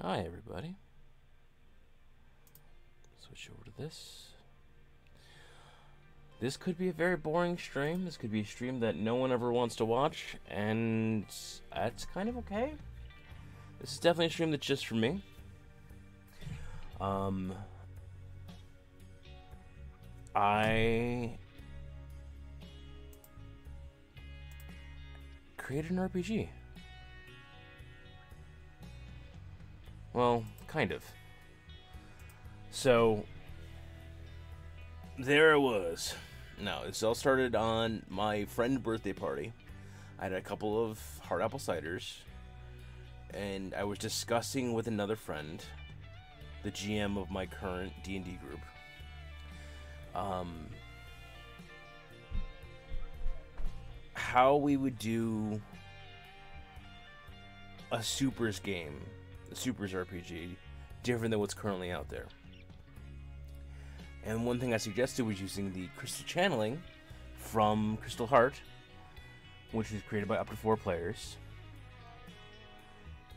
Hi, everybody. Switch over to this. This could be a very boring stream. This could be a stream that no one ever wants to watch, and that's kind of okay. This is definitely a stream that's just for me. Um, I created an RPG. Well, kind of. So, there it was. No, this all started on my friend's birthday party. I had a couple of hard apple ciders, and I was discussing with another friend, the GM of my current D and D group. Um, how we would do a supers game, supers RPG, different than what's currently out there. And one thing I suggested was using the crystal channeling from Crystal Heart, which was created by up to four players.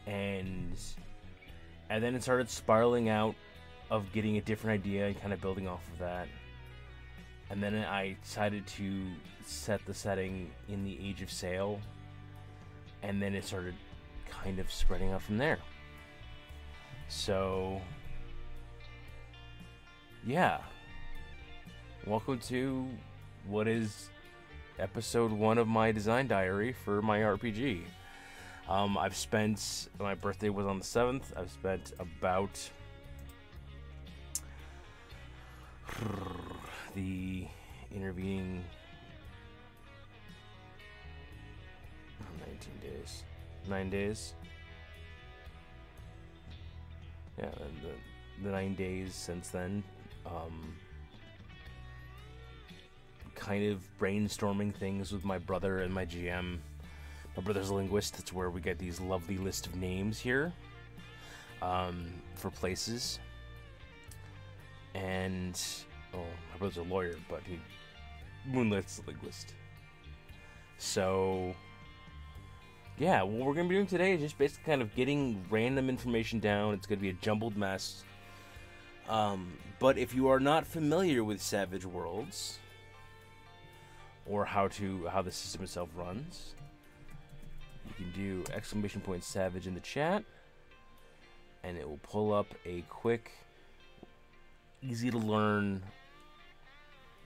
And and then it started spiraling out of getting a different idea and kind of building off of that. And then I decided to set the setting in the Age of Sail. And then it started kind of spreading out from there. So, yeah. Welcome to what is episode one of my design diary for my RPG. Um, I've spent, my birthday was on the 7th. I've spent about the intervening 19 days, nine days. Yeah, and the, the nine days since then, um, kind of brainstorming things with my brother and my GM. My brother's a linguist. That's where we get these lovely list of names here um, for places. And oh, my brother's a lawyer, but he moonlights a linguist. So yeah, what we're gonna be doing today is just basically kind of getting random information down. It's gonna be a jumbled mess. Um, but if you are not familiar with Savage Worlds or how to how the system itself runs, you can do exclamation point Savage in the chat, and it will pull up a quick, easy to learn,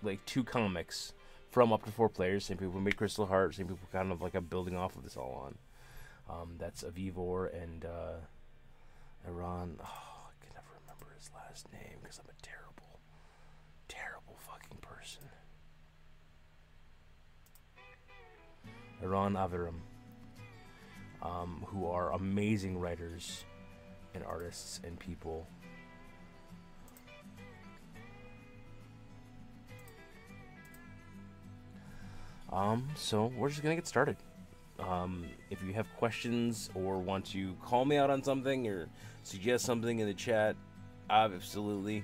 like two comics from up to four players. Same people made Crystal Heart. Same people kind of like I'm building off of this all on. Um, that's Aviv Or and uh, Iran. Oh, I can never remember his last name because I'm a terrible, terrible fucking person. Iran Aviram, um, who are amazing writers and artists and people. Um, so we're just gonna get started. Um, if you have questions or want to call me out on something or suggest something in the chat, absolutely.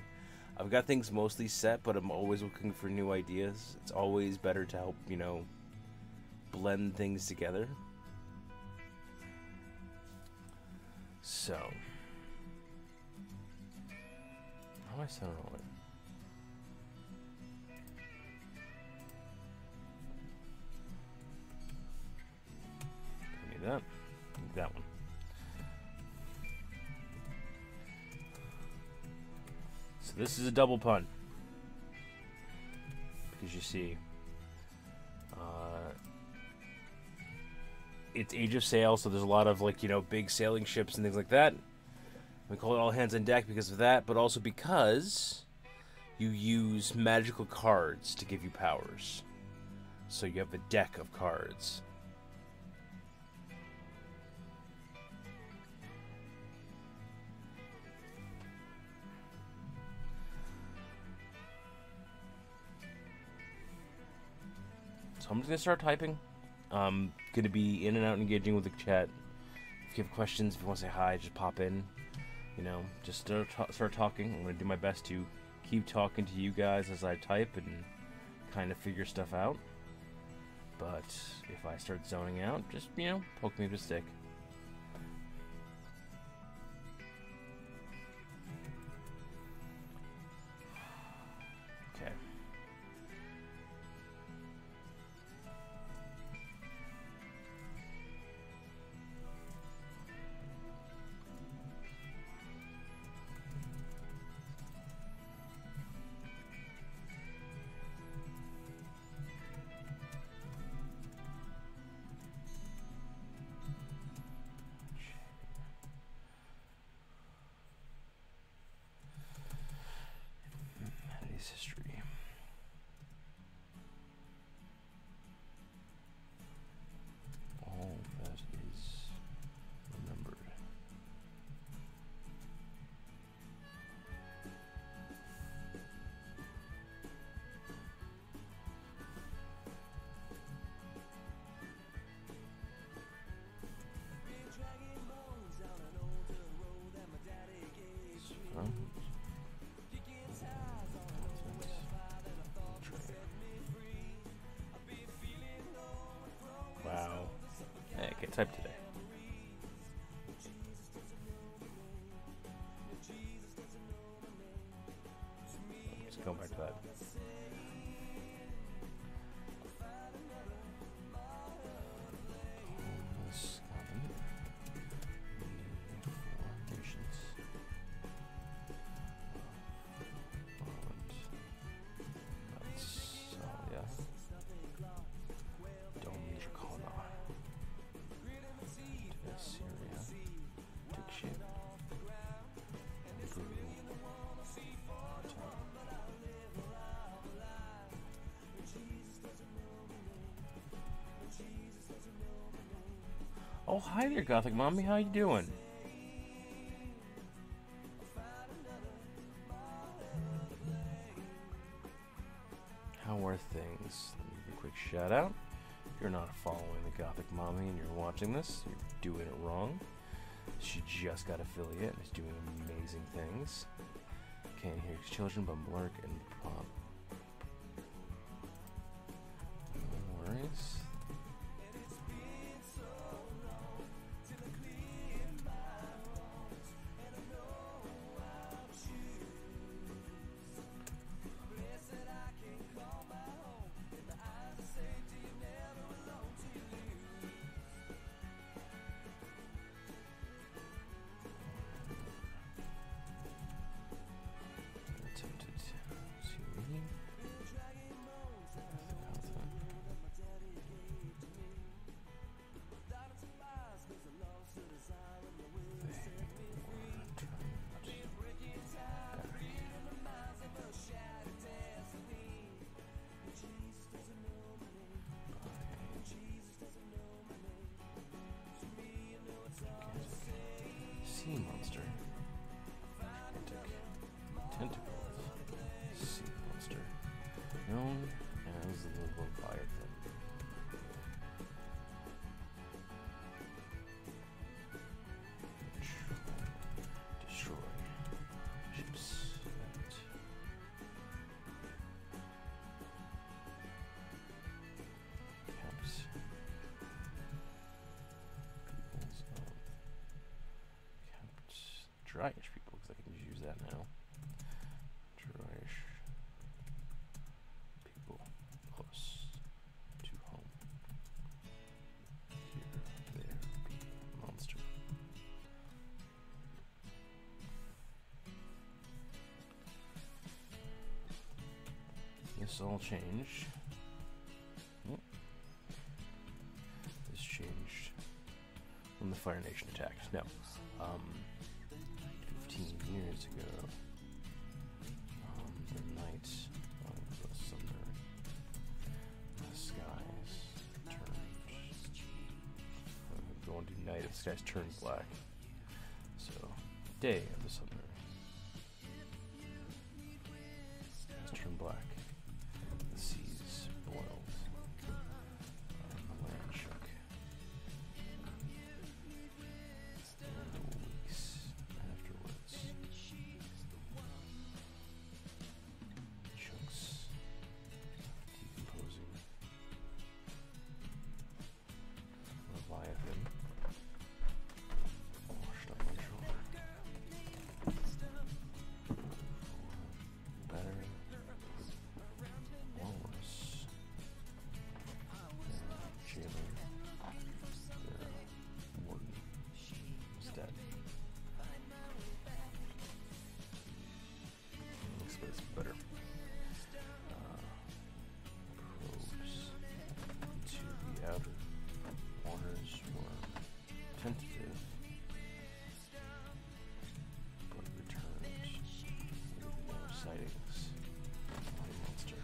I've got things mostly set, but I'm always looking for new ideas. It's always better to help, you know, blend things together. So, how do I sound on it? That. That one. So this is a double pun. Because you see, uh, it's Age of Sail, so there's a lot of like you know big sailing ships and things like that. We call it all hands on deck because of that, but also because you use magical cards to give you powers. So you have a deck of cards. I'm just gonna start typing. I'm gonna be in and out engaging with the chat. If you have questions, if you want to say hi, just pop in. You know, just start, start talking. I'm gonna do my best to keep talking to you guys as I type and kind of figure stuff out. But if I start zoning out, just you know, poke me with a stick. Oh, hi there, Gothic Mommy. How you doing? How are things? Let me give a quick shout out. If you're not following the Gothic Mommy and you're watching this, you're doing it wrong. She just got affiliate and is doing amazing things. Can't hear his children but Blurk and that now. Dryish people close to home. Here, there, monster. This all changed. Oh. This changed when the Fire Nation attacked. No. Um, 15 ago, um, the night of the summer, the skies turned. Uh, going to do night, the skies turned black. So, day sightings monster.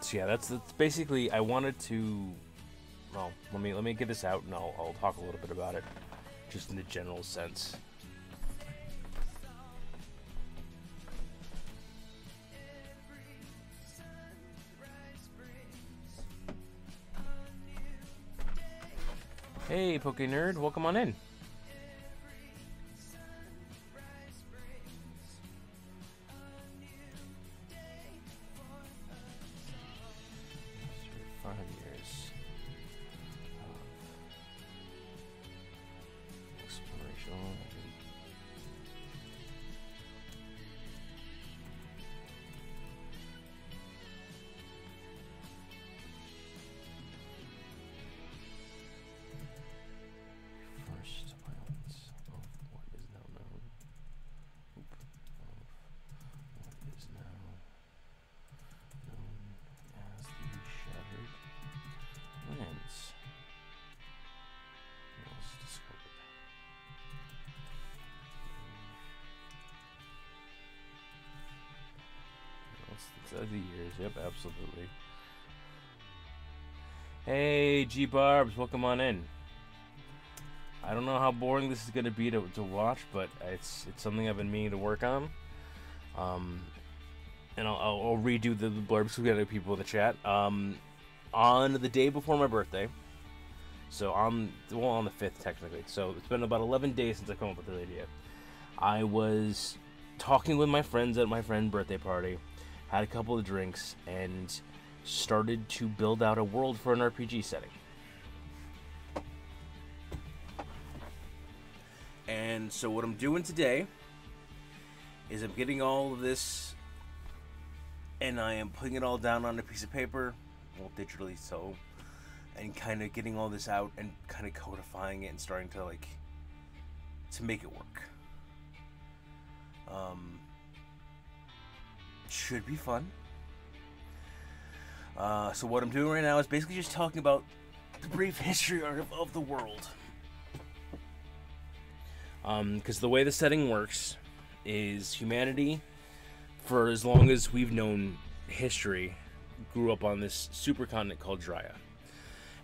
So yeah, that's that's basically I wanted to. Well, let me let me get this out, and I'll I'll talk a little bit about it, just in the general sense. Hey, Poke Nerd, welcome on in. The years. Yep, absolutely. Hey, G Barbs, welcome on in. I don't know how boring this is gonna be to, to watch, but it's it's something I've been meaning to work on. Um, and I'll, I'll, I'll redo the, the blurbs. We got other people in the chat. Um, on the day before my birthday, so on well on the fifth technically. So it's been about 11 days since I come up with this idea. I was talking with my friends at my friend's birthday party, had a couple of drinks, and started to build out a world for an RPG setting. And so what I'm doing today is I'm getting all of this and I am putting it all down on a piece of paper, well digitally so, and kind of getting all this out and kind of codifying it and starting to like to make it work. Um, should be fun. Uh, so what I'm doing right now is basically just talking about the brief history of, of the world. Because um, the way the setting works is humanity, for as long as we've known history, grew up on this supercontinent called Drya.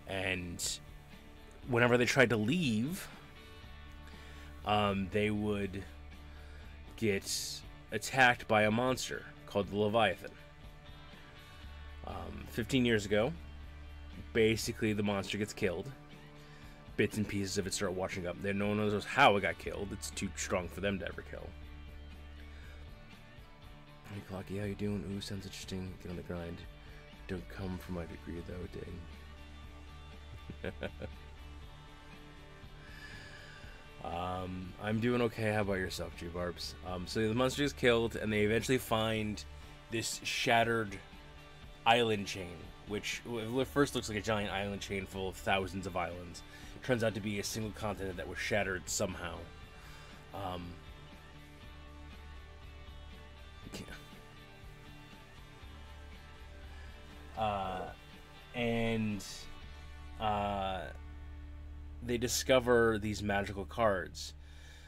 And whenever they tried to leave, um, they would get attacked by a monster called the Leviathan. Um, 15 years ago, basically the monster gets killed. Bits and pieces of it start washing up. Then no one knows how it got killed. It's too strong for them to ever kill. Hey Clocky, how you doing? Ooh, sounds interesting. Get on the grind. Don't come for my degree though, dang. um, I'm doing okay. How about yourself, G Barbs? Um, so the monster is killed, and they eventually find this shattered island chain, which first looks like a giant island chain full of thousands of islands. It turns out to be a single continent that was shattered somehow. Um, uh, and uh, they discover these magical cards.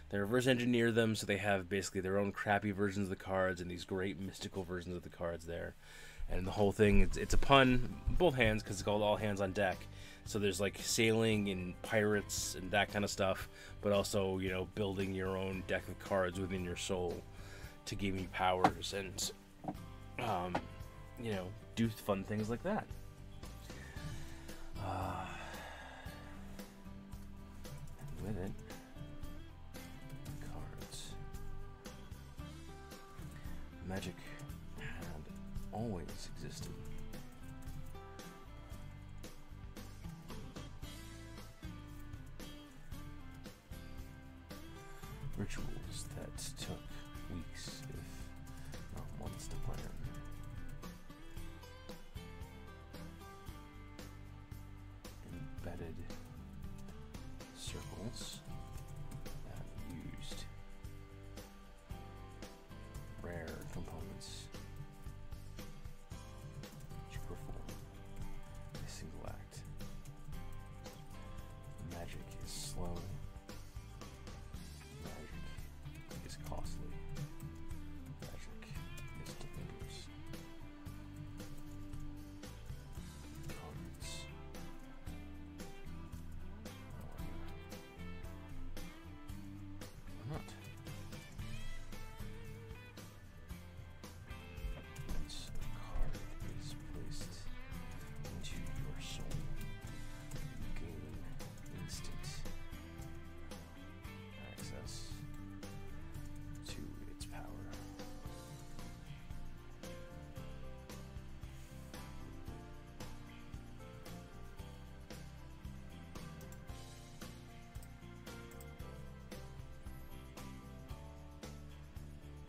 They reverse engineer them so they have basically their own crappy versions of the cards and these great mystical versions of the cards there. And the whole thing it's, it's a pun both hands because it's called all hands on deck. So there's like sailing and pirates and that kind of stuff but also you know building your own deck of cards within your soul to give you powers and um, you know do fun things like that. Uh, with it cards magic had always existed. Rituals that took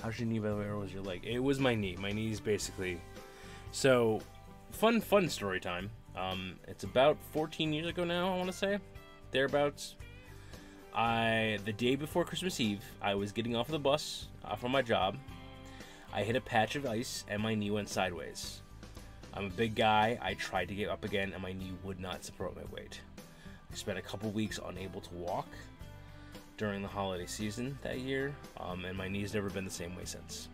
How's your knee, by the way, or was your leg? It was my knee. My knee's basically. So, fun, fun story time. Um, it's about 14 years ago now, I want to say. Thereabouts. I, the day before Christmas Eve, I was getting off of the bus uh, from my job. I hit a patch of ice and my knee went sideways. I'm a big guy. I tried to get up again and my knee would not support my weight. I spent a couple weeks unable to walk during the holiday season that year, um, and my knee's never been the same way since.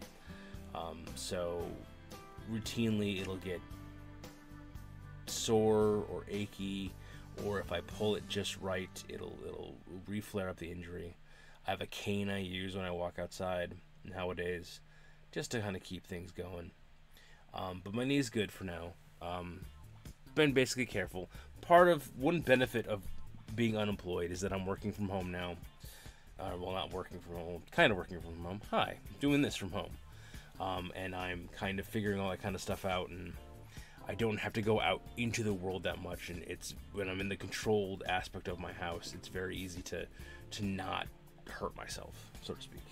Um, so, routinely it'll get sore or achy, or if I pull it just right, it'll it'll reflare up the injury. I have a cane I use when I walk outside nowadays, just to kind of keep things going. Um, but my knee's good for now. Um, been basically careful. Part of one benefit of being unemployed is that I'm working from home now. Uh, well, not working from home, kind of working from home. Hi, doing this from home. Um, and I'm kind of figuring all that kind of stuff out, and I don't have to go out into the world that much. And it's when I'm in the controlled aspect of my house, it's very easy to to not hurt myself, so to speak.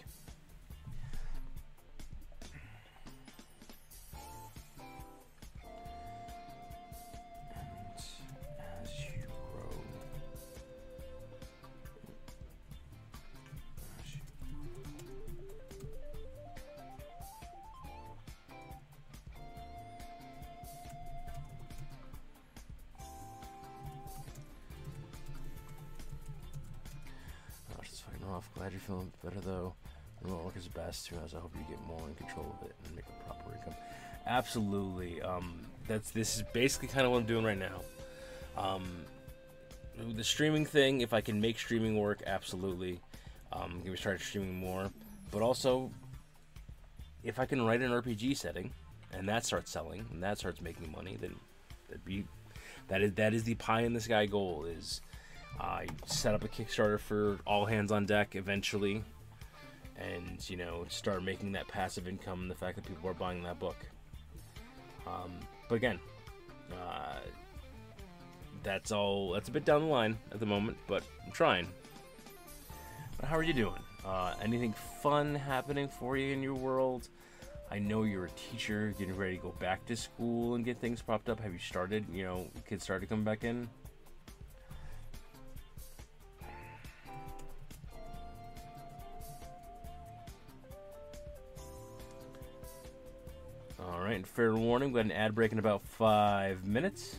Off. Glad you're feeling better though. Remote work is best as I hope you get more in control of it and make a proper income. Absolutely. Um, that's this is basically kind of what I'm doing right now. Um, the streaming thing, if I can make streaming work, absolutely. Um, gonna start streaming more, but also if I can write an RPG setting and that starts selling and that starts making money, then that'd be that is that is the pie in the sky goal is I set up a Kickstarter for All Hands on Deck eventually, and you know start making that passive income. The fact that people are buying that book. Um, but again, uh, that's all. That's a bit down the line at the moment, but I'm trying. But how are you doing? Uh, anything fun happening for you in your world? I know you're a teacher, getting ready to go back to school and get things propped up. Have you started? You know, kids started coming back in. Fair warning, we got an ad break in about five minutes.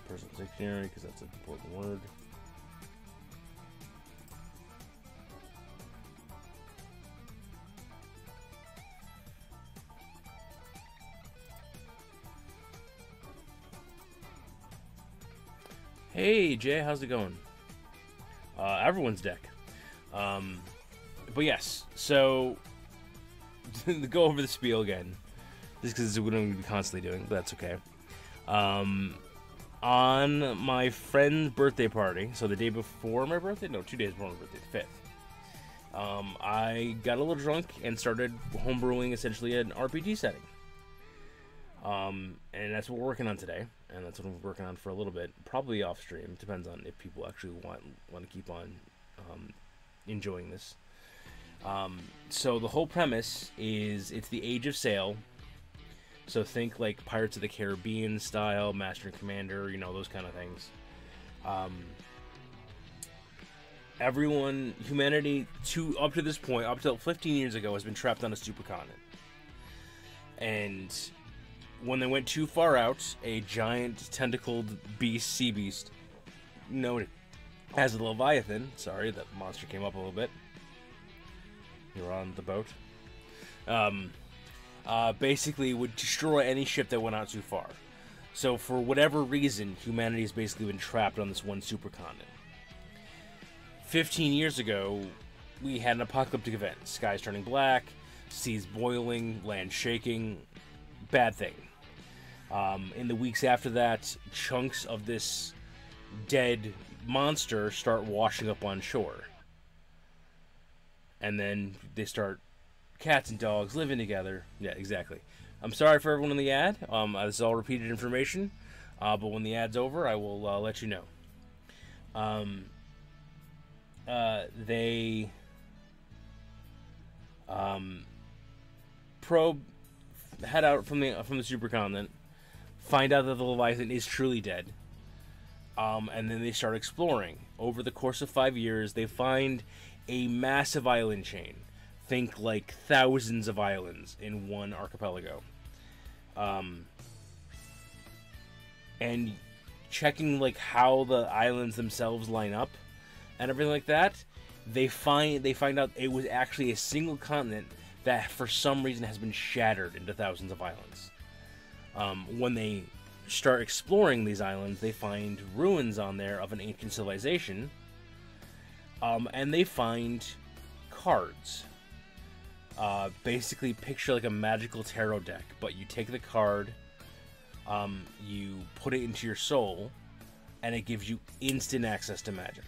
Personal dictionary because that's an important word. Hey Jay, how's it going? Uh, everyone's deck. Um, but yes, so go over the spiel again, just because it's what I'm going to be constantly doing, but that's okay. Um, on my friend's birthday party, so the day before my birthday, no, two days before my birthday, the fifth. Um, I got a little drunk and started homebrewing essentially an RPG setting. Um, and that's what we're working on today, and that's what we're working on for a little bit, probably off stream. Depends on if people actually want want to keep on um, enjoying this. Um, so the whole premise is it's the Age of Sail. So think like Pirates of the Caribbean style, Master and Commander, you know those kind of things. Um, everyone, humanity, to up to this point, up till 15 years ago, has been trapped on a supercontinent, and when they went too far out, a giant tentacled beast, sea beast, known as the Leviathan. Sorry, that monster came up a little bit. You're on the boat. Um, uh, basically, would destroy any ship that went out too far. So, for whatever reason, humanity has basically been trapped on this one supercontinent. 15 years ago, we had an apocalyptic event. Skies turning black, seas boiling, land shaking. Bad thing. Um, in the weeks after that, chunks of this dead monster start washing up on shore. And then they start cats and dogs living together. Yeah, exactly. I'm sorry for everyone in the ad. Um, this is all repeated information. Uh, but when the ad's over, I will uh, let you know. Um, uh, they um, probe head out from the from the supercontinent find out that the Leviathan is truly dead. Um, and then they start exploring. Over the course of five years, they find a massive island chain. Think like thousands of islands in one archipelago. Um, and checking like how the islands themselves line up and everything like that, they find they find out it was actually a single continent that for some reason has been shattered into thousands of islands um, when they start exploring these islands, they find ruins on there of an ancient civilization, um, and they find cards. Uh, basically, picture like a magical tarot deck, but you take the card, um, you put it into your soul, and it gives you instant access to magic.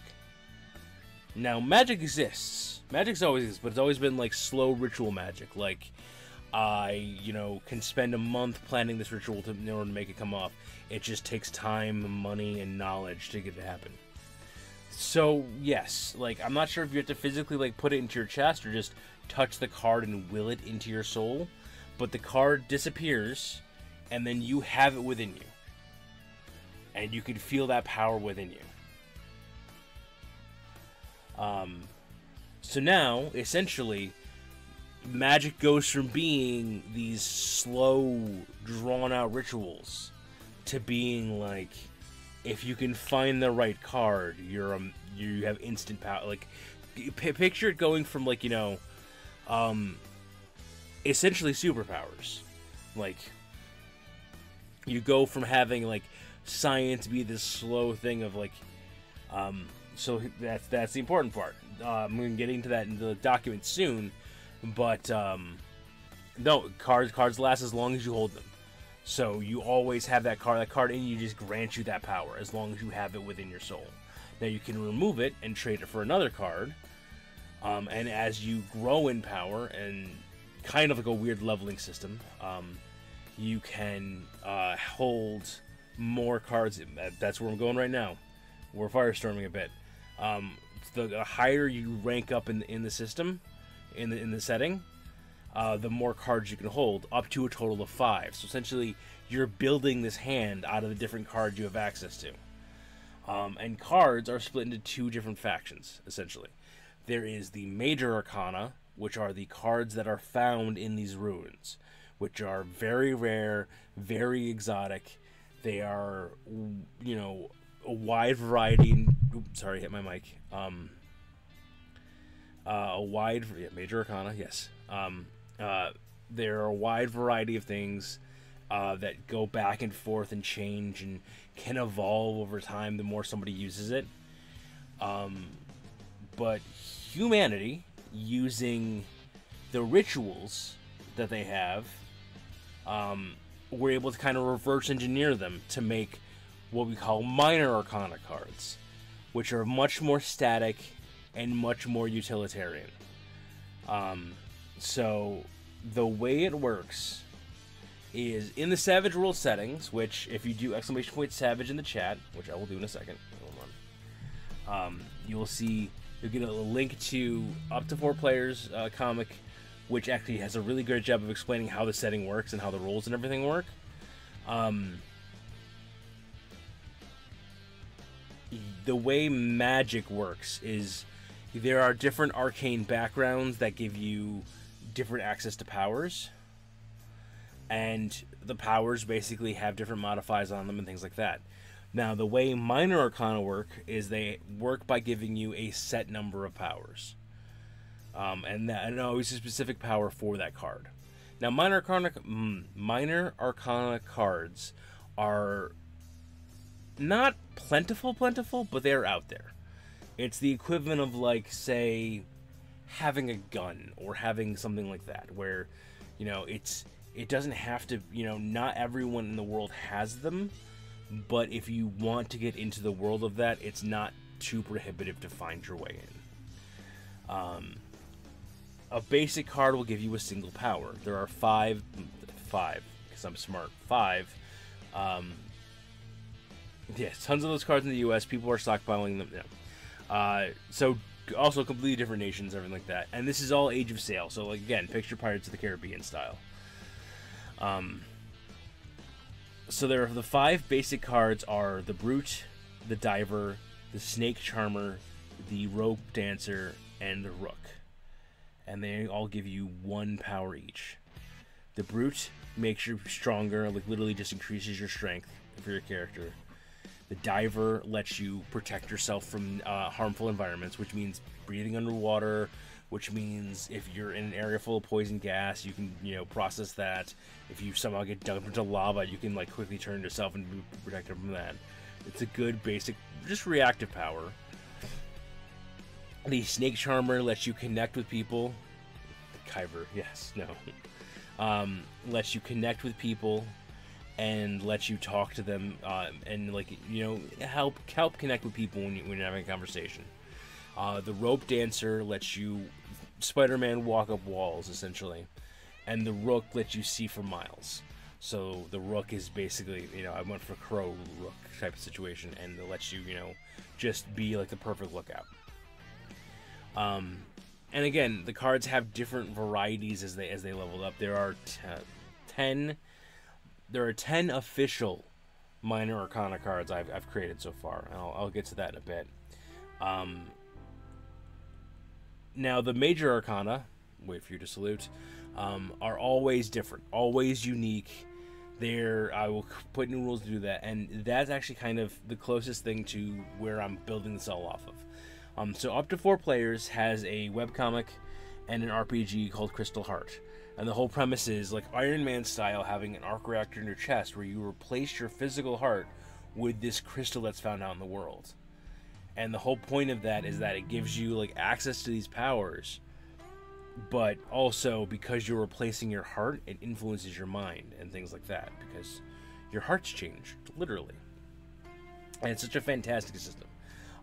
Now, magic exists. Magic's always exists, but it's always been like slow ritual magic. Like, I, you know, can spend a month planning this ritual to, in order to make it come off. It just takes time, money, and knowledge to get it to happen. So yes, like I'm not sure if you have to physically like put it into your chest or just touch the card and will it into your soul, but the card disappears, and then you have it within you, and you can feel that power within you. Um, so now essentially magic goes from being these slow, drawn out rituals to being like if you can find the right card, you're um you have instant power. Like picture it going from like you know, um, essentially superpowers. Like you go from having like science be this slow thing of like, um, so that's that's the important part. Uh, I'm to get into that in the document soon but um, no, cards cards last as long as you hold them. So you always have that card. That card in you just grants you that power as long as you have it within your soul. Now you can remove it and trade it for another card. Um, and as you grow in power and kind of like a weird leveling system, um, you can uh, hold more cards. That's where I'm going right now. We're firestorming a bit. Um, the higher you rank up in in the system, in the in the setting, uh, the more cards you can hold, up to a total of five. So essentially, you're building this hand out of the different cards you have access to. Um, and cards are split into two different factions, essentially. There is the major arcana, which are the cards that are found in these ruins, which are very rare, very exotic. They are, you know, a wide variety. Oops, sorry, hit my mic. Um, uh, a wide yeah, major arcana, yes. Um, uh, there are a wide variety of things uh, that go back and forth and change and can evolve over time the more somebody uses it. Um, but humanity using the rituals that they have, um, we're able to kind of reverse engineer them to make what we call minor arcana cards, which are much more static and much more utilitarian. Um, so the way it works is in the Savage World settings, which if you do exclamation point Savage in the chat, which I will do in a second, um, you will see you'll get a link to up to four players uh, comic, which actually has a really great job of explaining how the setting works and how the rules and everything work. Um, the way magic works is there are different arcane backgrounds that give you different access to powers and the powers basically have different modifiers on them and things like that now the way minor arcana work is they work by giving you a set number of powers um, and, that, and always a specific power for that card now minor arcana mm, minor arcana cards are not plentiful, plentiful, but they're out there. It's the equivalent of like, say, having a gun or having something like that, where, you know, it's it doesn't have to, you know, not everyone in the world has them, but if you want to get into the world of that, it's not too prohibitive to find your way in. Um, a basic card will give you a single power. There are five, five, because I'm smart, five um, Yes, tons of those cards in the U.S. People are stockpiling them. Yeah. Uh, so also completely different nations, everything like that. And this is all Age of Sail. So like again, picture Pirates of the Caribbean style. Um. So there are the five basic cards are the Brute, the Diver, the Snake Charmer, the Rope Dancer, and the Rook. And they all give you one power each. The Brute makes you stronger, like literally just increases your strength for your character. The diver lets you protect yourself from uh, harmful environments, which means breathing underwater, which means if you're in an area full of poison gas, you can you know process that. If you somehow get dumped into lava, you can like quickly turn yourself and be protected from that. It's a good basic, just reactive power. The snake charmer lets you connect with people. The Kyber, yes, no. Um, lets you connect with people and lets you talk to them uh, and like you know help help connect with people when, you, when you're having a conversation. Uh, the rope dancer lets you Spider-Man walk up walls essentially, and the rook lets you see for miles. So the rook is basically you know I went for crow rook type of situation, and it lets you you know just be like the perfect lookout. Um, and again, the cards have different varieties as they as they level up. There are t- ten there are 10 official minor arcana cards I've, I've created so far. I'll, I'll, get to that in a bit. Um, now, the major arcana, wait for you to salute, um, are always different, always unique. There, I will put new rules to do that, and that's actually kind of the closest thing to where I'm building this all off of. Um, so, up to four players has a webcomic and an RPG called Crystal Heart. And the whole premise is like Iron Man style, having an arc reactor in your chest where you replace your physical heart with this crystal that's found out in the world. And the whole point of that is that it gives you like access to these powers, but also because you're replacing your heart, it influences your mind and things like that because your heart's changed, literally. And it's such a fantastic system.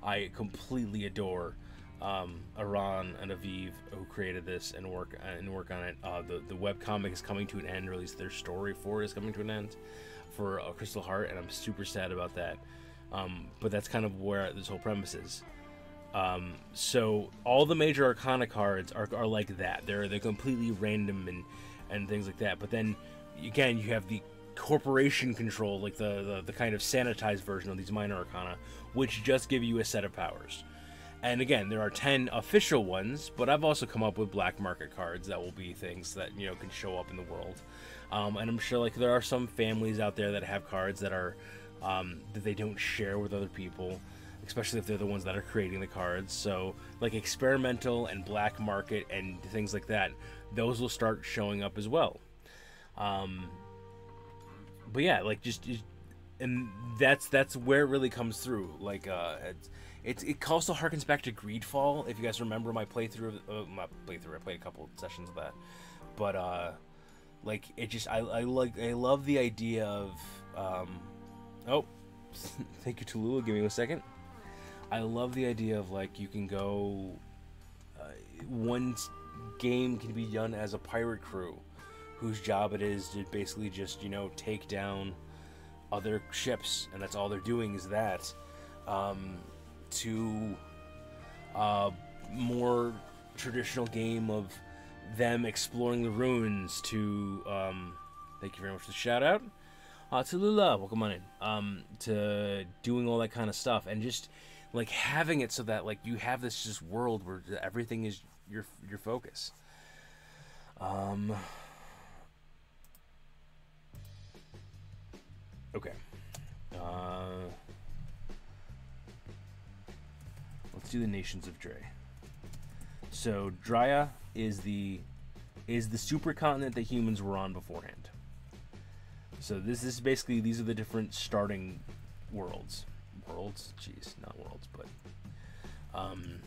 I completely adore um, Aran and Aviv who created this and work and work on it. Uh, the the web comic is coming to an end, or at least their story for it is coming to an end for uh, Crystal Heart, and I'm super sad about that. Um, but that's kind of where this whole premise is. Um, so all the major Arcana cards are, are like that. They're they're completely random and and things like that. But then again, you have the corporation control, like the, the, the kind of sanitized version of these minor Arcana, which just give you a set of powers And again, there are 10 official ones, but I've also come up with black market cards that will be things that, you know, can show up in the world. Um, and I'm sure like there are some families out there that have cards that are um, that they don't share with other people, especially if they're the ones that are creating the cards. So like experimental and black market and things like that, those will start showing up as well. Um, but yeah, like just, just and that's that's where it really comes through. Like uh, it's, it's it also harkens back to Greedfall. If you guys remember my playthrough, of, uh, my playthrough, I played a couple sessions of that, but uh, like it just I, I like I love the idea of um, oh, thank you Tulula. Give me a second. I love the idea of like you can go. Uh, one game can be done as a pirate crew, whose job it is to basically just you know take down other ships, and that's all they're doing is that. Um, to a more traditional game of them exploring the ruins to um, thank you very much for the shout out uh, to Lula welcome on in um, to doing all that kind of stuff and just like having it so that like you have this just world where everything is your your focus um okay uh let's do the nations of Dre. So Drya is the is the supercontinent that humans were on beforehand. So this, is basically these are the different starting worlds. Worlds, jeez, not worlds, but um,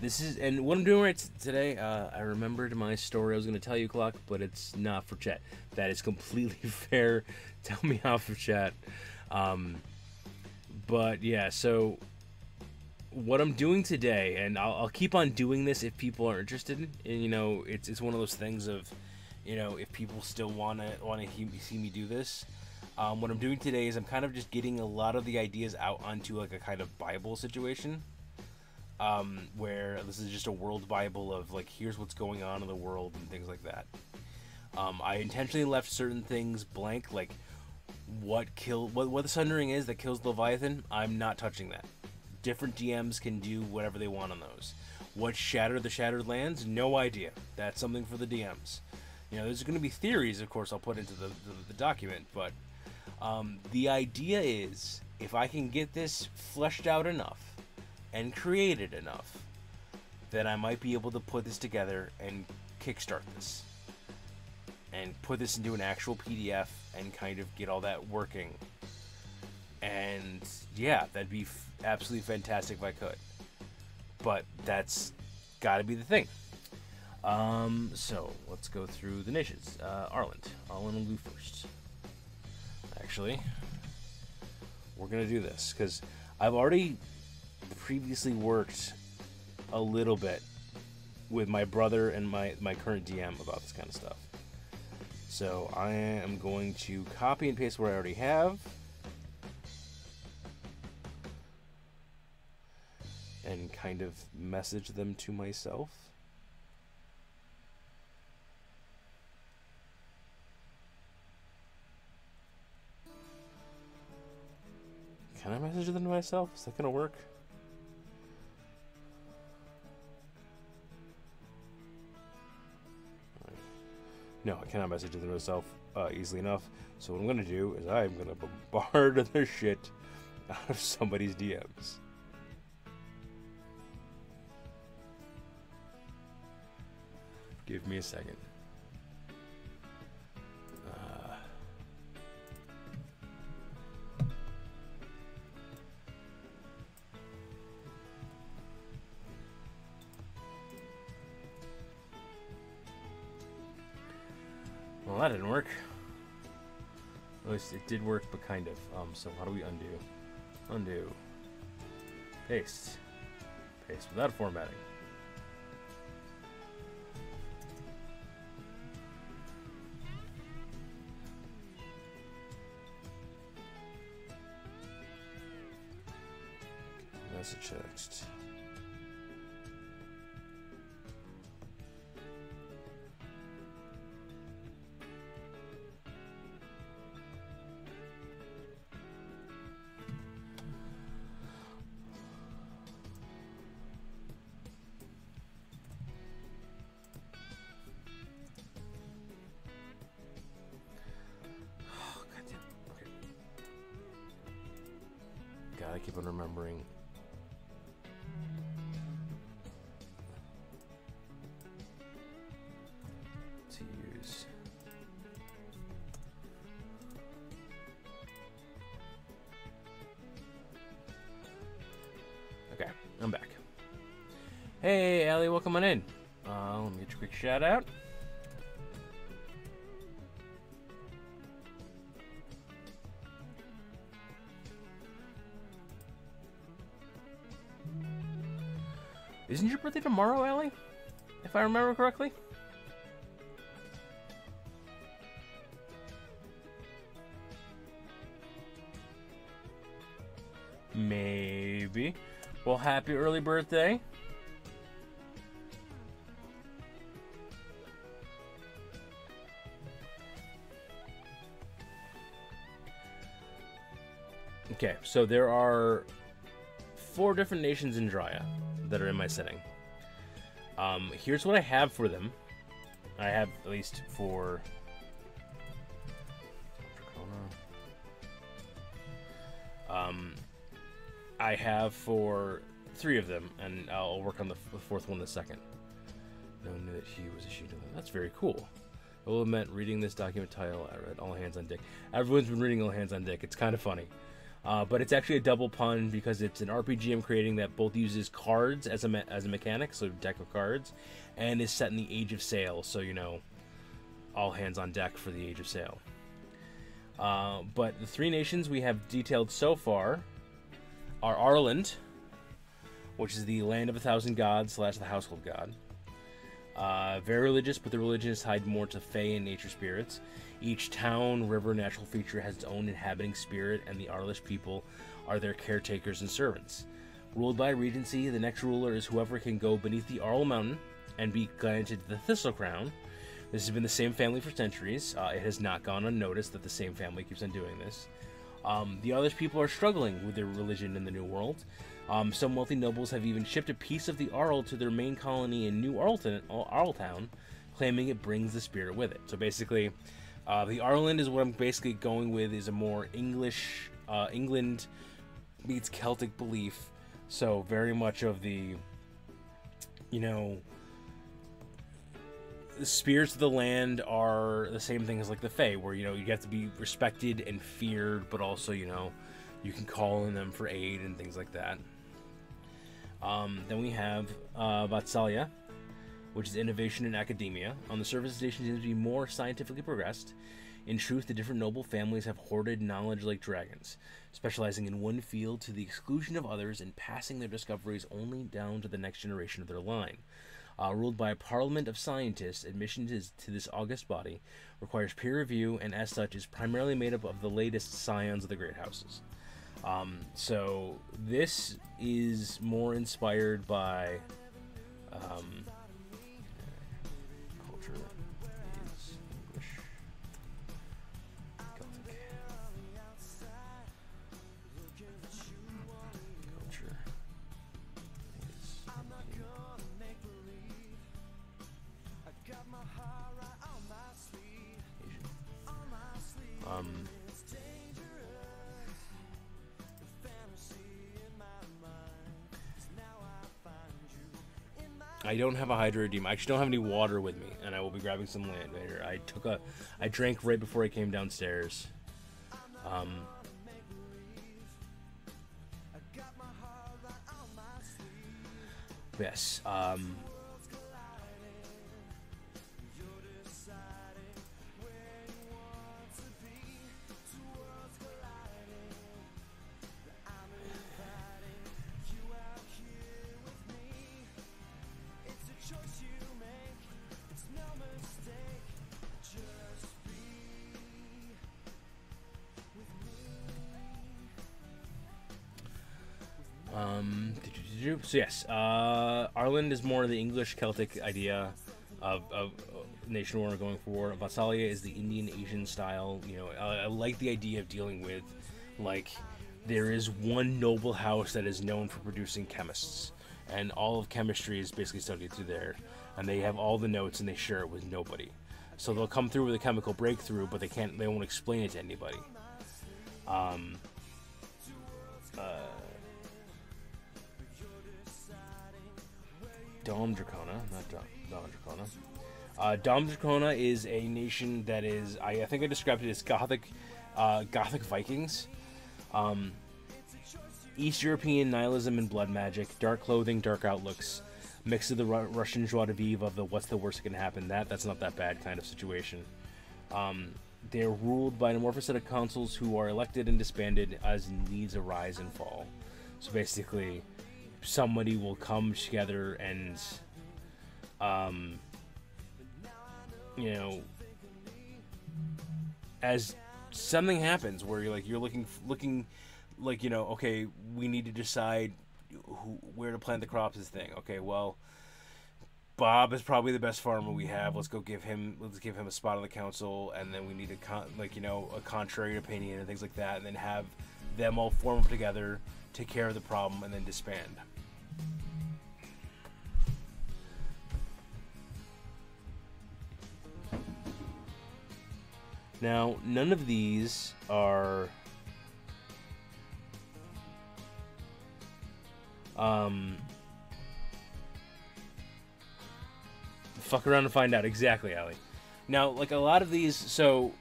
this is and what I'm doing right today. Uh, I remembered my story I was going to tell you, clock, but it's not for chat. That is completely fair. Tell me off for chat. Um, but yeah, so what I'm doing today, and I'll, I'll, keep on doing this if people are interested. And you know, it's it's one of those things of, you know, if people still wanna wanna see me do this. Um, what I'm doing today is I'm kind of just getting a lot of the ideas out onto like a kind of Bible situation, um, where this is just a world Bible of like here's what's going on in the world and things like that. Um, I intentionally left certain things blank, like what kill what what the Sundering is that kills Leviathan. I'm not touching that different DMs can do whatever they want on those. What Shattered the shattered lands? No idea. That's something for the DMs. You know, there's going to be theories, of course, I'll put into the, the, the document, but um, the idea is if I can get this fleshed out enough and created enough, then I might be able to put this together and kickstart this and put this into an actual PDF and kind of get all that working. And yeah, that'd be absolutely fantastic if I could. But that's got to be the thing. Um, so let's go through the niches. Uh, Arland, Arland will do first. Actually, we're gonna do this because I've already previously worked a little bit with my brother and my my current DM about this kind of stuff. So I am going to copy and paste what I already have. And kind of message them to myself. Can I message them to myself? Is that gonna work? No, I cannot message them to myself uh, easily enough. So what I'm gonna do is I'm gonna bombard the shit out of somebody's DMs. Give me a second. Uh, well, that didn't work. At least it did work, but kind of. Um, so how do we undo? Undo. Paste. Paste without formatting. On in. Uh, let me get you a quick shout out. Isn't your birthday tomorrow, Ellie? If I remember correctly? Maybe. Well, happy early birthday. Okay, so there are four different nations in Drya that are in my setting. Um, here's what I have for them. I have at least for. Um, I have for three of them, and I'll work on the, the fourth one in a second. No one knew that he was a she That's very cool. I will admit, reading this document title, I read All Hands on Deck. Everyone's been reading All Hands on Deck. It's kind of funny. Uh, but it's actually a double pun because it's an RPG I'm creating that both uses cards as a me- as a mechanic, so deck of cards, and is set in the Age of Sail. So you know, all hands on deck for the Age of Sail. Uh, but the three nations we have detailed so far are Arland, which is the land of a thousand gods slash the household god. Uh, very religious, but the religion is tied more to Fae and nature spirits. Each town, river, natural feature has its own inhabiting spirit, and the Arlish people are their caretakers and servants. Ruled by Regency, the next ruler is whoever can go beneath the Arl Mountain and be granted the Thistle Crown. This has been the same family for centuries. Uh, it has not gone unnoticed that the same family keeps on doing this. Um, the Arlish people are struggling with their religion in the New World. Um, some wealthy nobles have even shipped a piece of the Arl to their main colony in New Arlton, Arltown, claiming it brings the spirit with it. So basically, uh, the Arland is what I'm basically going with is a more English, uh, England meets Celtic belief. So very much of the, you know, the spirits of the land are the same thing as like the Fae, where you know you have to be respected and feared, but also you know you can call on them for aid and things like that. Um, then we have uh, Vatsalia, which is innovation in academia. On the surface, the station seems to be more scientifically progressed. In truth, the different noble families have hoarded knowledge like dragons, specializing in one field to the exclusion of others and passing their discoveries only down to the next generation of their line. Uh, ruled by a parliament of scientists, admission to this august body requires peer review and, as such, is primarily made up of the latest scions of the great houses. Um, so this is more inspired by um, I don't have a hydro redeem. I actually don't have any water with me, and I will be grabbing some land later. I took a, I drank right before I came downstairs. Um, yes. Um, so yes, uh, Arland is more of the English Celtic idea of, of nation we're going for. Vassalia is the Indian Asian style. You know, I, I like the idea of dealing with like there is one noble house that is known for producing chemists, and all of chemistry is basically studied through there, and they have all the notes and they share it with nobody. So they'll come through with a chemical breakthrough, but they can't. They won't explain it to anybody. Um, uh, Dom Dracona, not Dom, Dom Dracona. Uh, Dom Dracona is a nation that is, I, I think I described it as Gothic, uh, Gothic Vikings. Um, East European nihilism and blood magic, dark clothing, dark outlooks, mix of the Ru- Russian joie de vivre of the what's the worst that can happen, that, that's not that bad kind of situation. Um, they're ruled by an amorphous set of councils who are elected and disbanded as needs arise and fall. So basically, somebody will come together and, um, you know, as something happens where you're like you're looking looking like you know okay we need to decide who, where to plant the crops this thing okay well Bob is probably the best farmer we have. Let's go give him let's give him a spot on the council, and then we need a con- like you know a contrary opinion and things like that, and then have them all form together, take care of the problem, and then disband. Now, none of these are um fuck around and find out exactly, Ali. Now, like a lot of these, so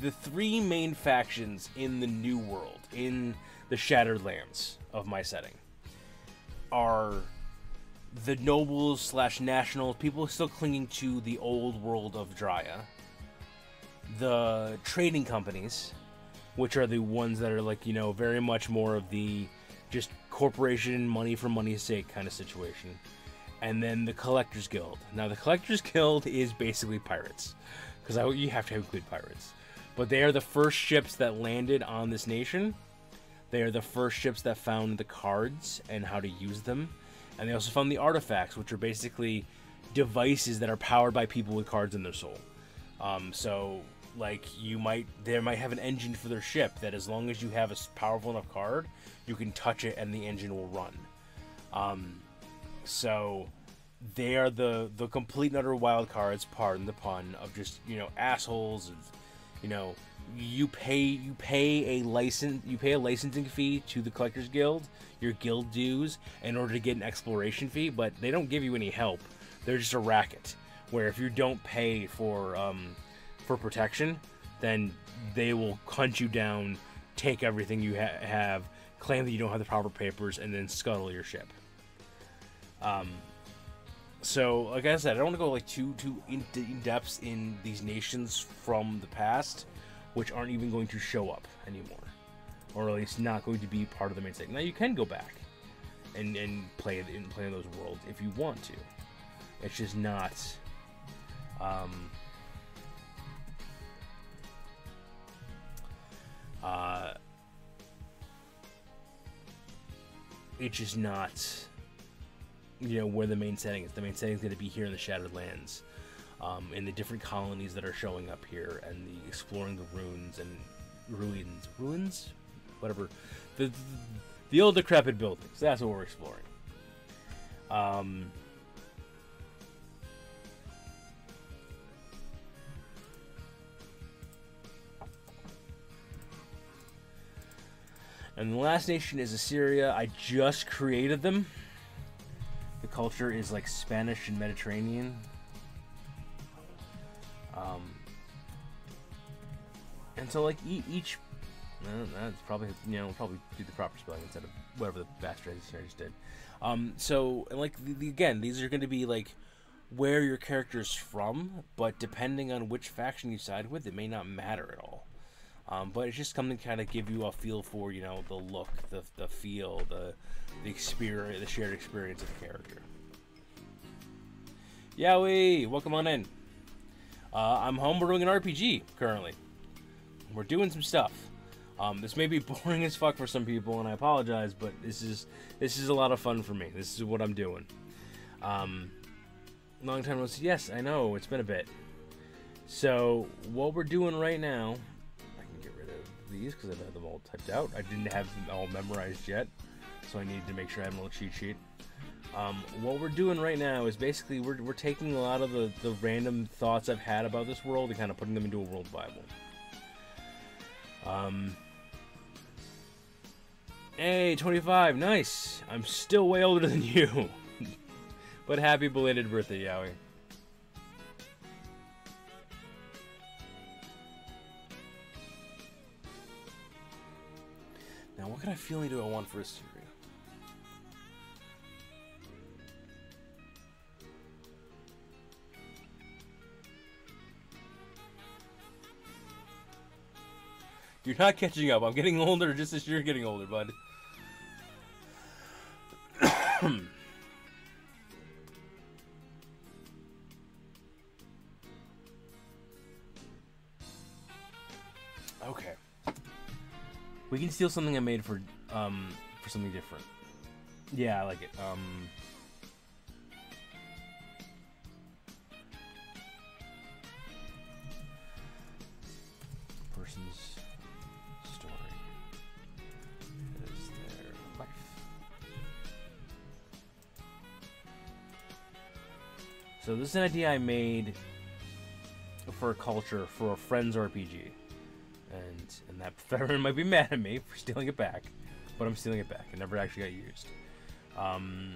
the three main factions in the new world, in the Shattered Lands of my setting, are the nobles slash nationals, people still clinging to the old world of Drya, the trading companies, which are the ones that are like you know very much more of the just corporation money for money's sake kind of situation and then the Collectors Guild. Now, the Collectors Guild is basically pirates, because you have to include pirates. But they are the first ships that landed on this nation. They are the first ships that found the cards and how to use them. And they also found the artifacts, which are basically devices that are powered by people with cards in their soul. Um, so, like, you might, they might have an engine for their ship that as long as you have a powerful enough card, you can touch it and the engine will run. Um, so they are the the complete and utter wild cards, pardon the pun, of just you know assholes. Of, you know, you pay you pay a license you pay a licensing fee to the Collectors Guild, your guild dues, in order to get an exploration fee, but they don't give you any help. They're just a racket. Where if you don't pay for um, for protection, then they will hunt you down, take everything you ha- have, claim that you don't have the proper papers, and then scuttle your ship. Um, so, like I said, I don't want to go like too too in, in depth in these nations from the past, which aren't even going to show up anymore, or at least not going to be part of the main segment. Now you can go back and and play in play in those worlds if you want to. It's just not. Um, uh, it's just not you know where the main setting is. The main setting is going to be here in the Shattered Lands, um, in the different colonies that are showing up here, and the exploring the ruins and ruins, ruins, whatever, the the, the old decrepit buildings. That's what we're exploring. Um, and the last nation is Assyria. I just created them the culture is like Spanish and Mediterranean. Um, and so like e- each, that's probably you know probably do the proper spelling instead of whatever the bastard just did. Um, so and like the, the, again, these are going to be like where your character's from, but depending on which faction you side with, it may not matter at all. Um, but it's just something to kind of give you a feel for you know the look, the the feel, the the experience, the shared experience of the character. Yowie, welcome on in. Uh, I'm home. We're an RPG currently. We're doing some stuff. Um, this may be boring as fuck for some people, and I apologize, but this is this is a lot of fun for me. This is what I'm doing. Um, long time no see. Yes, I know it's been a bit. So what we're doing right now, I can get rid of these because I have had them all typed out. I didn't have them all memorized yet so I needed to make sure I have a little cheat sheet. Um, what we're doing right now is basically we're, we're taking a lot of the, the random thoughts I've had about this world and kind of putting them into a world bible. Um, Hey, 25, nice. I'm still way older than you. but happy belated birthday, Yowie. Now, what kind of feeling do I want for a You're not catching up. I'm getting older just as you're getting older, bud. okay. We can steal something I made for um for something different. Yeah, I like it. Um So this is an idea I made for a culture for a friends RPG, and and that veteran might be mad at me for stealing it back, but I'm stealing it back. It never actually got used. Um.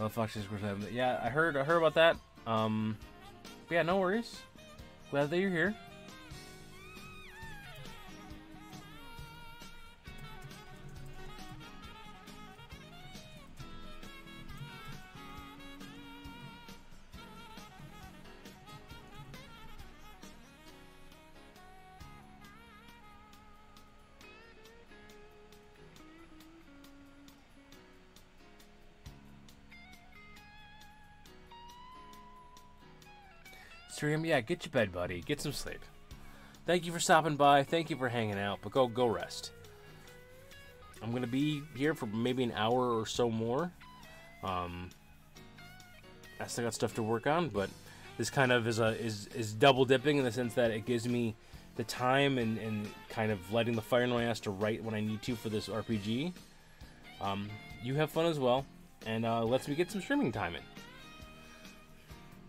Oh, Fox is Yeah, I heard. I heard about that. Um, yeah, no worries. Glad that you're here. Stream, yeah, get your bed, buddy. Get some sleep. Thank you for stopping by. Thank you for hanging out. But go, go rest. I'm gonna be here for maybe an hour or so more. Um, I still got stuff to work on, but this kind of is a is is double dipping in the sense that it gives me the time and, and kind of lighting the fire in my ass to write when I need to for this RPG. Um, you have fun as well, and uh, lets me get some streaming time in.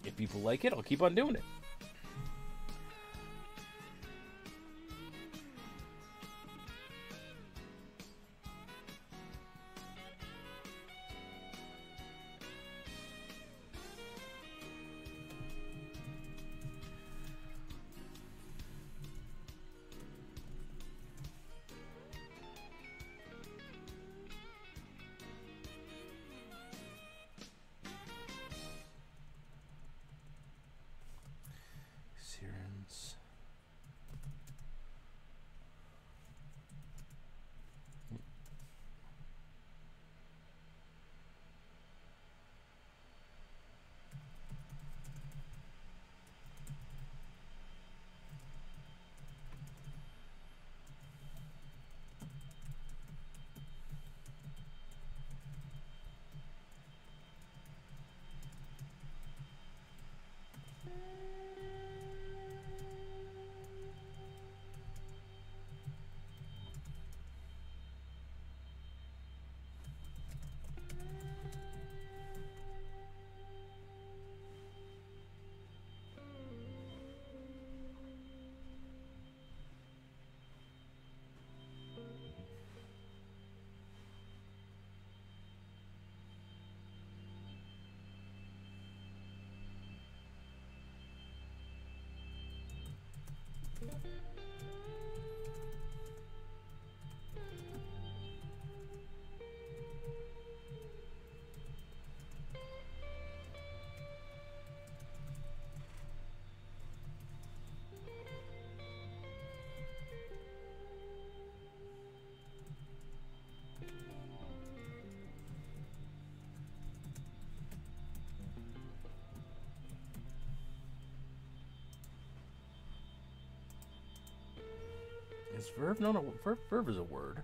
If people like it, I'll keep on doing it. Verb no, a verb? Verb is a word.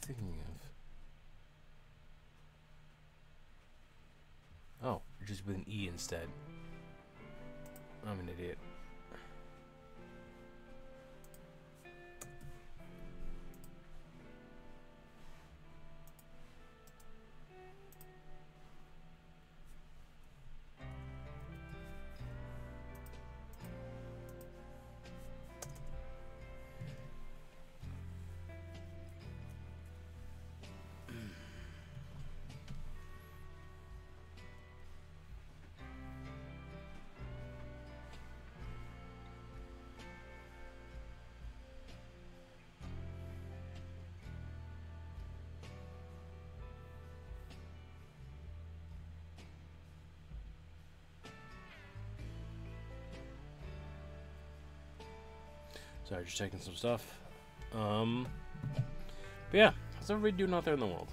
Thinking of? Oh, just with an E instead. I'm an idiot. Sorry, just checking some stuff. Um, but yeah, how's everybody doing out there in the world?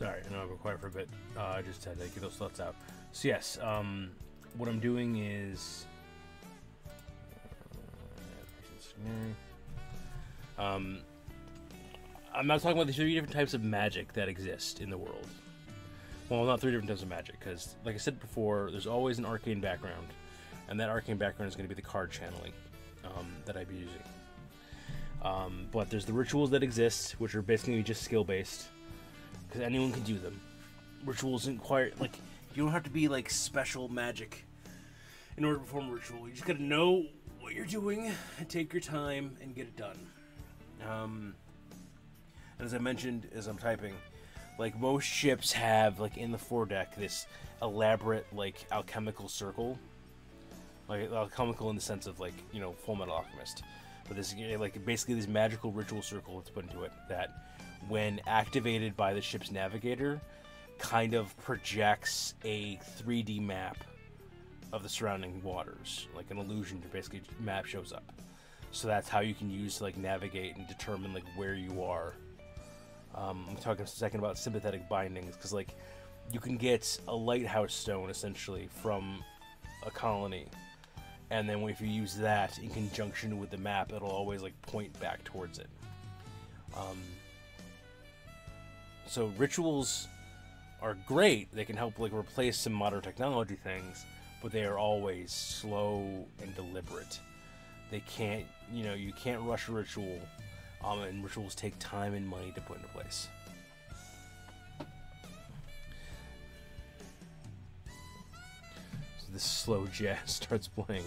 Sorry, I know I've been quiet for a bit. Uh, I just had to get those thoughts out. So yes, um, what I'm doing is. Um, I'm not talking about the three different types of magic that exist in the world. Well, not three different types of magic, because, like I said before, there's always an arcane background, and that arcane background is going to be the card channeling um, that I'd be using. Um, but there's the rituals that exist, which are basically just skill based, because anyone can do them. Rituals require like you don't have to be like special magic in order to perform a ritual. You just gotta know what you're doing and take your time and get it done. Um, and as I mentioned as I'm typing, like most ships have like in the foredeck this elaborate like alchemical circle, like alchemical in the sense of like you know Fullmetal Alchemist but this like basically this magical ritual circle that's put into it that when activated by the ship's navigator kind of projects a 3d map of the surrounding waters. Like an illusion to basically map shows up. So that's how you can use to like navigate and determine like where you are. Um, i'm talking a second about sympathetic bindings because like you can get a lighthouse stone essentially from a colony. And then if you use that in conjunction with the map, it'll always like point back towards it. Um, so rituals are great; they can help like replace some modern technology things, but they are always slow and deliberate. They can't, you know, you can't rush a ritual, um, and rituals take time and money to put into place. So this slow jazz starts playing.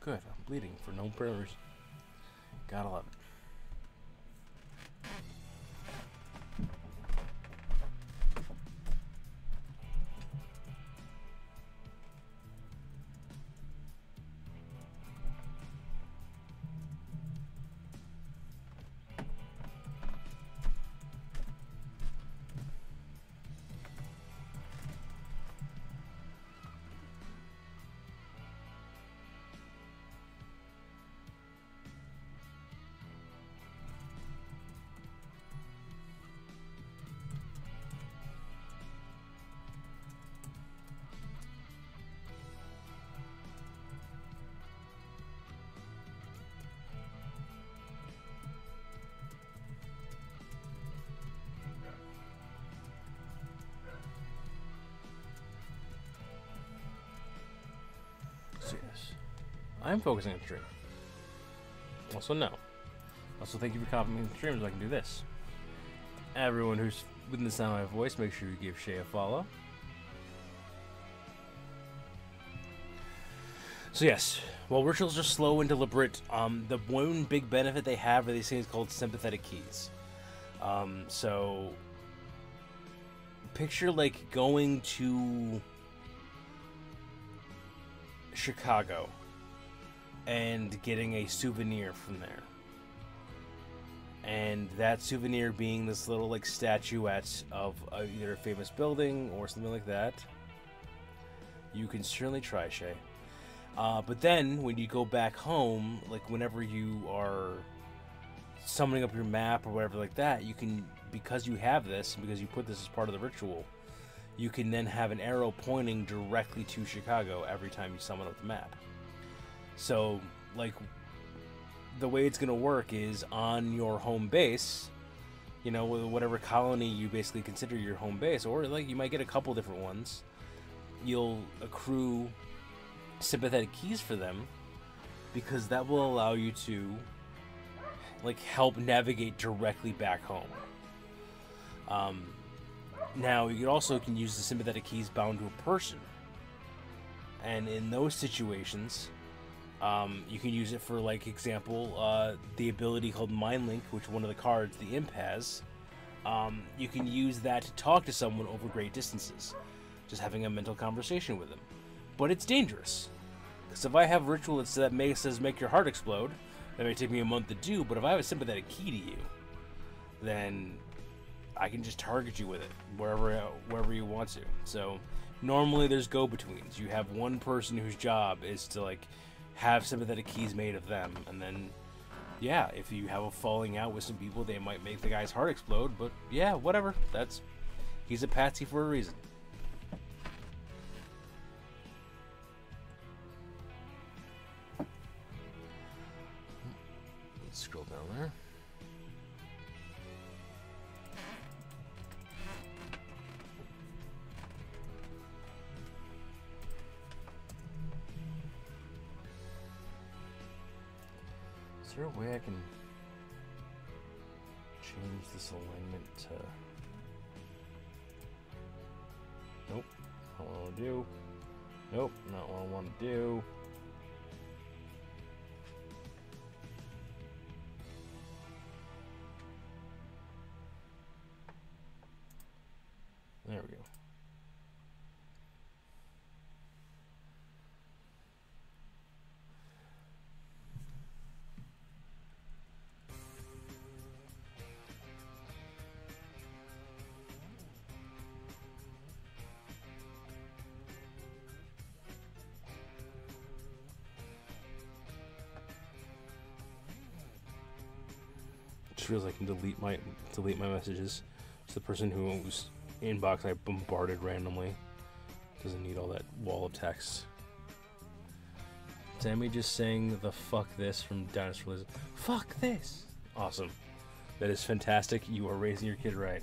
Good. I'm bleeding for no prayers. Gotta love it. Yes. I'm focusing on the stream. Also, no. Also, thank you for complimenting the stream so I can do this. Everyone who's within the sound of my voice, make sure you give Shay a follow. So yes, while rituals are slow and deliberate, um, the one big benefit they have are these things called sympathetic keys. Um, so picture like going to Chicago and getting a souvenir from there. And that souvenir being this little like statuette of either a famous building or something like that. You can certainly try, Shay. Uh, but then when you go back home, like whenever you are summoning up your map or whatever like that, you can because you have this because you put this as part of the ritual, you can then have an arrow pointing directly to Chicago every time you summon up the map. So, like, the way it's going to work is on your home base, you know, whatever colony you basically consider your home base, or like you might get a couple different ones, you'll accrue sympathetic keys for them because that will allow you to like help navigate directly back home. Um, now you also can use the sympathetic keys bound to a person, and in those situations, um, you can use it for like example uh, the ability called Mind Link, which one of the cards the imp has. Um, you can use that to talk to someone over great distances, just having a mental conversation with them. But it's dangerous because if I have a ritual that makes says make your heart explode, that may take me a month to do. But if I have a sympathetic key to you, then I can just target you with it wherever wherever you want to. So normally there's go-betweens. You have one person whose job is to like have sympathetic keys made of them, and then yeah, if you have a falling out with some people, they might make the guy's heart explode. But yeah, whatever. That's he's a patsy for a reason. Scroll down there. Is there a way I can change this alignment to... Nope, not what I want to do. Nope, not what I want to do. Just realized I can delete my delete my messages to the person whose inbox I bombarded randomly. Doesn't need all that wall of text. Sammy just sang the fuck this from Dinosaur Liz. Fuck this! Awesome. That is fantastic. You are raising your kid right.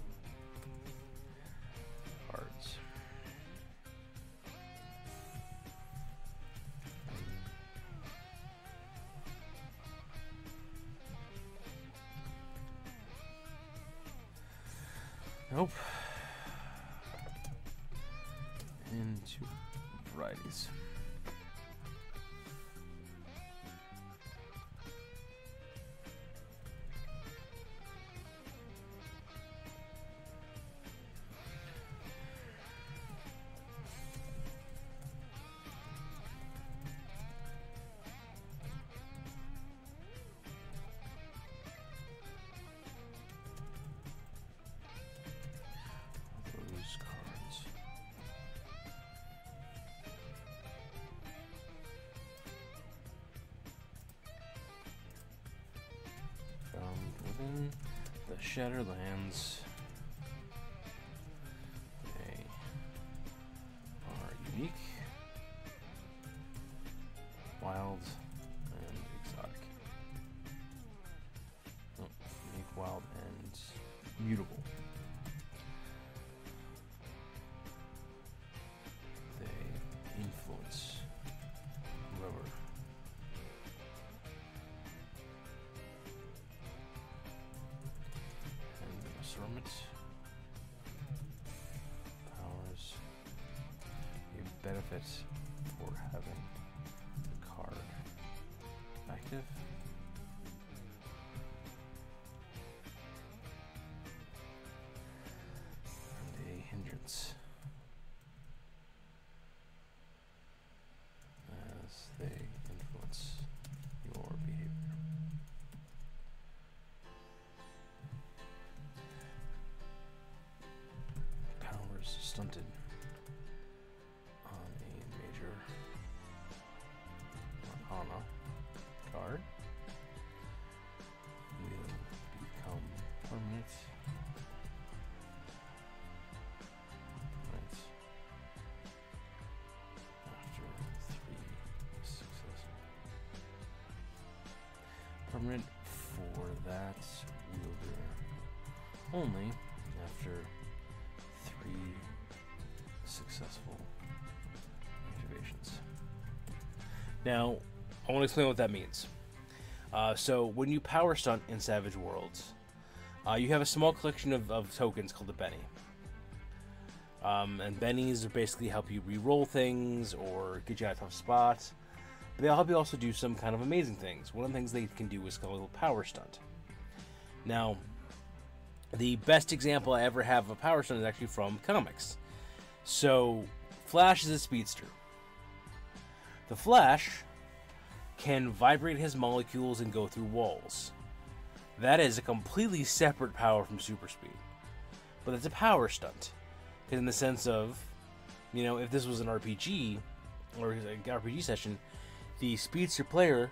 Shatterlands. Powers. A benefit that wielder only after three successful activations. Now, I want to explain what that means. Uh, so, when you power stunt in Savage Worlds, uh, you have a small collection of, of tokens called the Benny. Um, and Bennies basically help you re-roll things or get you out of tough spots. But they'll help you also do some kind of amazing things. One of the things they can do is called a power stunt. Now, the best example I ever have of a power stunt is actually from comics. So, Flash is a speedster. The Flash can vibrate his molecules and go through walls. That is a completely separate power from super speed. But it's a power stunt. In the sense of, you know, if this was an RPG or an RPG session, the speedster player.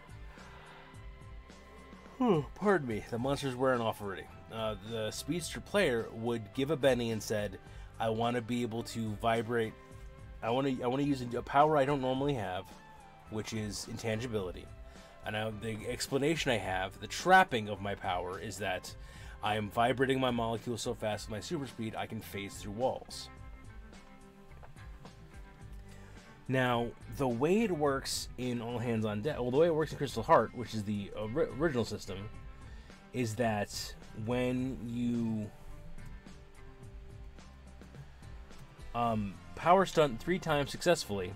Pardon me, the monster's wearing off already. Uh, the speedster player would give a Benny and said, "I want to be able to vibrate. I want to. I want to use a power I don't normally have, which is intangibility. And now the explanation I have, the trapping of my power, is that I am vibrating my molecule so fast with my super speed I can phase through walls. Now, the way it works in All Hands on Deck, well, the way it works in Crystal Heart, which is the ori- original system, is that when you um, power stunt three times successfully,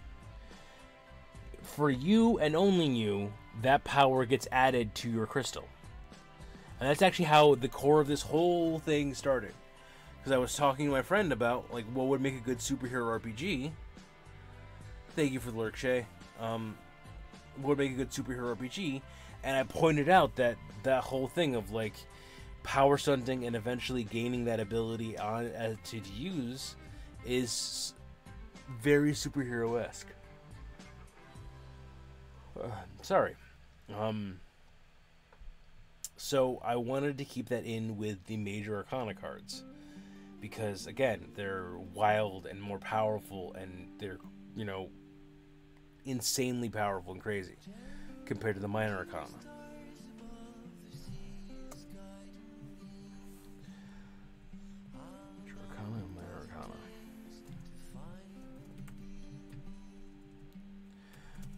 for you and only you, that power gets added to your crystal. And that's actually how the core of this whole thing started. Because I was talking to my friend about like what would make a good superhero RPG. Thank you for the lurk, Shay. Um, would make a good superhero RPG? And I pointed out that that whole thing of like power stunting and eventually gaining that ability on uh, to use is very superhero esque. Uh, sorry. Um, so I wanted to keep that in with the major arcana cards because again, they're wild and more powerful and they're, you know, insanely powerful and crazy compared to the minor arcana. Arcana and minor arcana.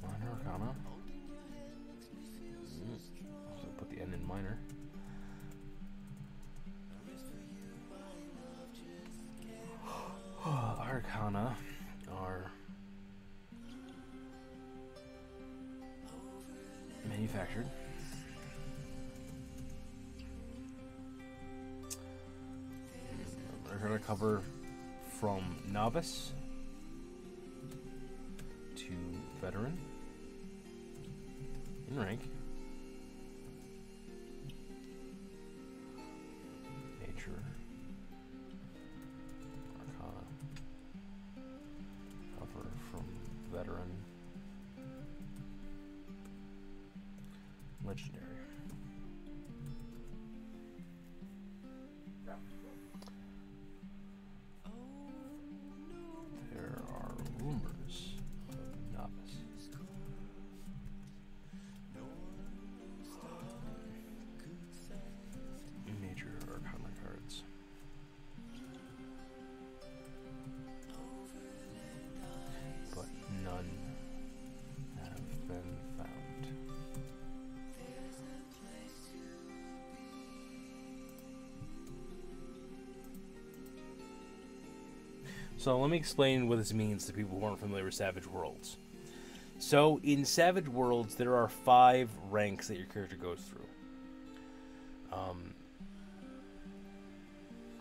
Minor arcana. Mm. So put the N in minor. Arcana manufactured. They're going to cover from novice to veteran in rank. Nature. So let me explain what this means to people who aren't familiar with Savage Worlds. So in Savage Worlds, there are five ranks that your character goes through. Um,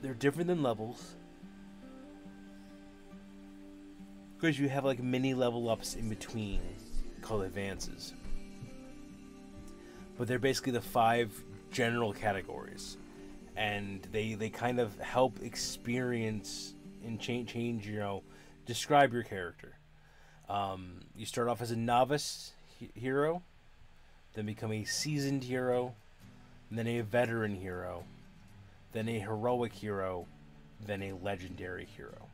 they're different than levels because you have like mini level ups in between called advances. But they're basically the five general categories, and they they kind of help experience and change change you know describe your character. Um, you start off as a novice he- hero, then become a seasoned hero, then a veteran hero, then a heroic hero, then a legendary hero.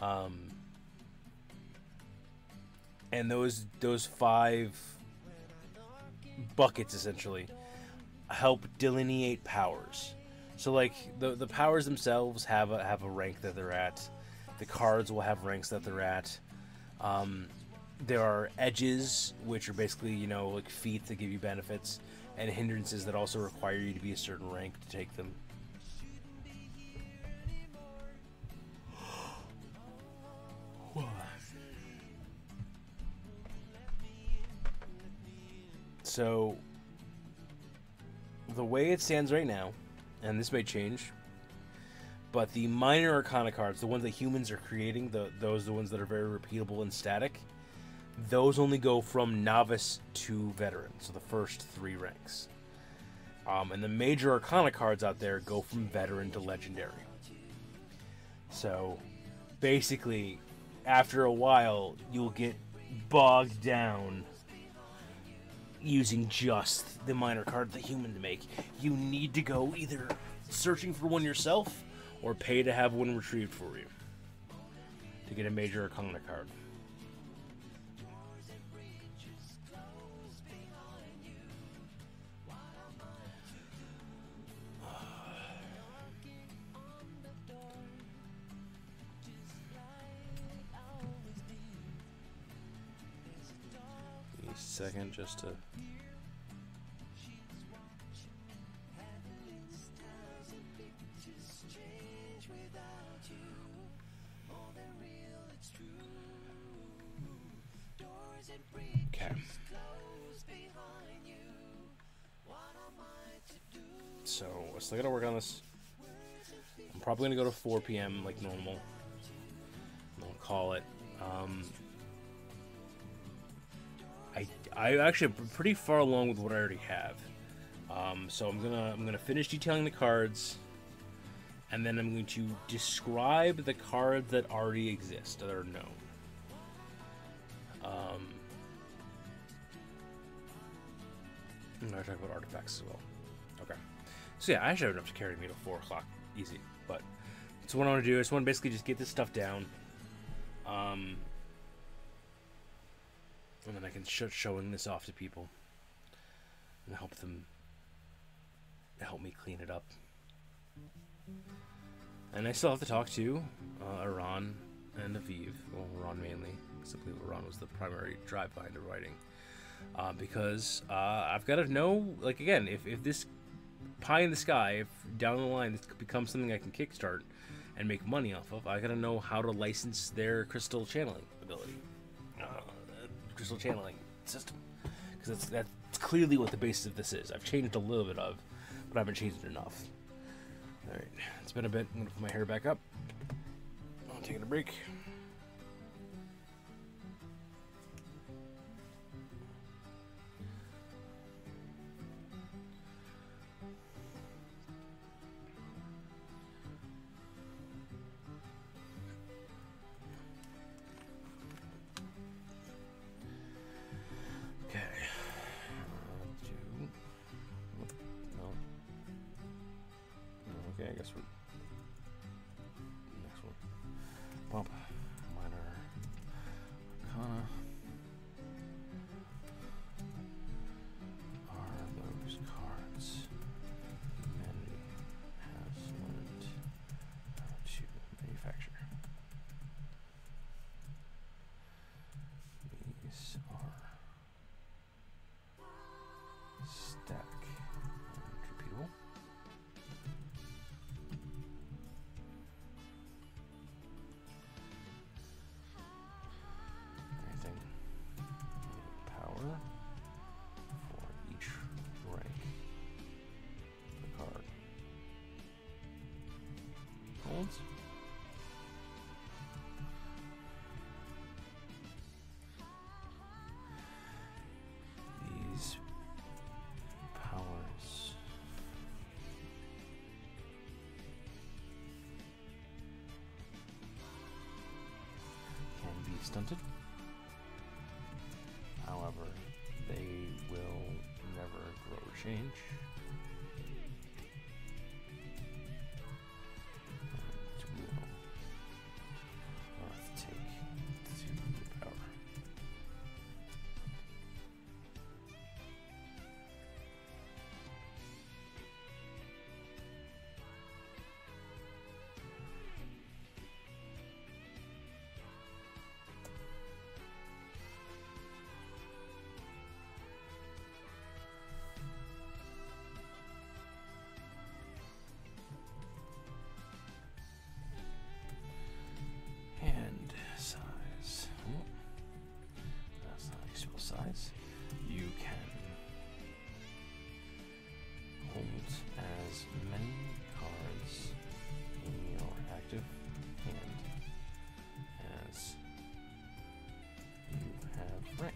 Um, and those those five buckets essentially help delineate powers. So like the the powers themselves have a have a rank that they're at. The cards will have ranks that they're at. Um, there are edges, which are basically you know like feats that give you benefits, and hindrances that also require you to be a certain rank to take them. So, the way it stands right now, and this may change, but the minor arcana cards, the ones that humans are creating, the those the ones that are very repeatable and static, those only go from novice to veteran, so the first three ranks. Um, and the major arcana cards out there go from veteran to legendary. So, basically, after a while, you'll get bogged down using just the minor card the human to make. You need to go either searching for one yourself or pay to have one retrieved for you to get a major arcana card. Second just to Okay. So, I still gotta work on this. I'm probably gonna go to 4 p.m. like normal. I'll call it. Um, I actually pretty far along with what I already have. Um, so I'm gonna I'm gonna finish detailing the cards, and then I'm going to describe the cards that already exist that are known. Um, I'm gonna talk about artifacts as well. Okay. So yeah, I should have enough to carry me to four o'clock, easy. But so what I want to do is, I want to basically just get this stuff down. Um, and then I can start showing this off to people and help them help me clean it up. And I still have to talk to uh, Iran and Aviv. Well, Iran mainly, because I believe Iran was the primary drive behind the writing. Uh, because uh, I've got to know, like, again, if, if this pie in the sky, if down the line this becomes something I can kickstart and make money off of, I got to know how to license their crystal channeling ability, uh, crystal channeling system, because that's that's clearly what the basis of this is. I've changed a little bit of, but I haven't changed enough. All right, it's been a bit. I'm gonna put my hair back up. I'm taking a break. Seasons. These powers can be stunted. However, they will never grow or change.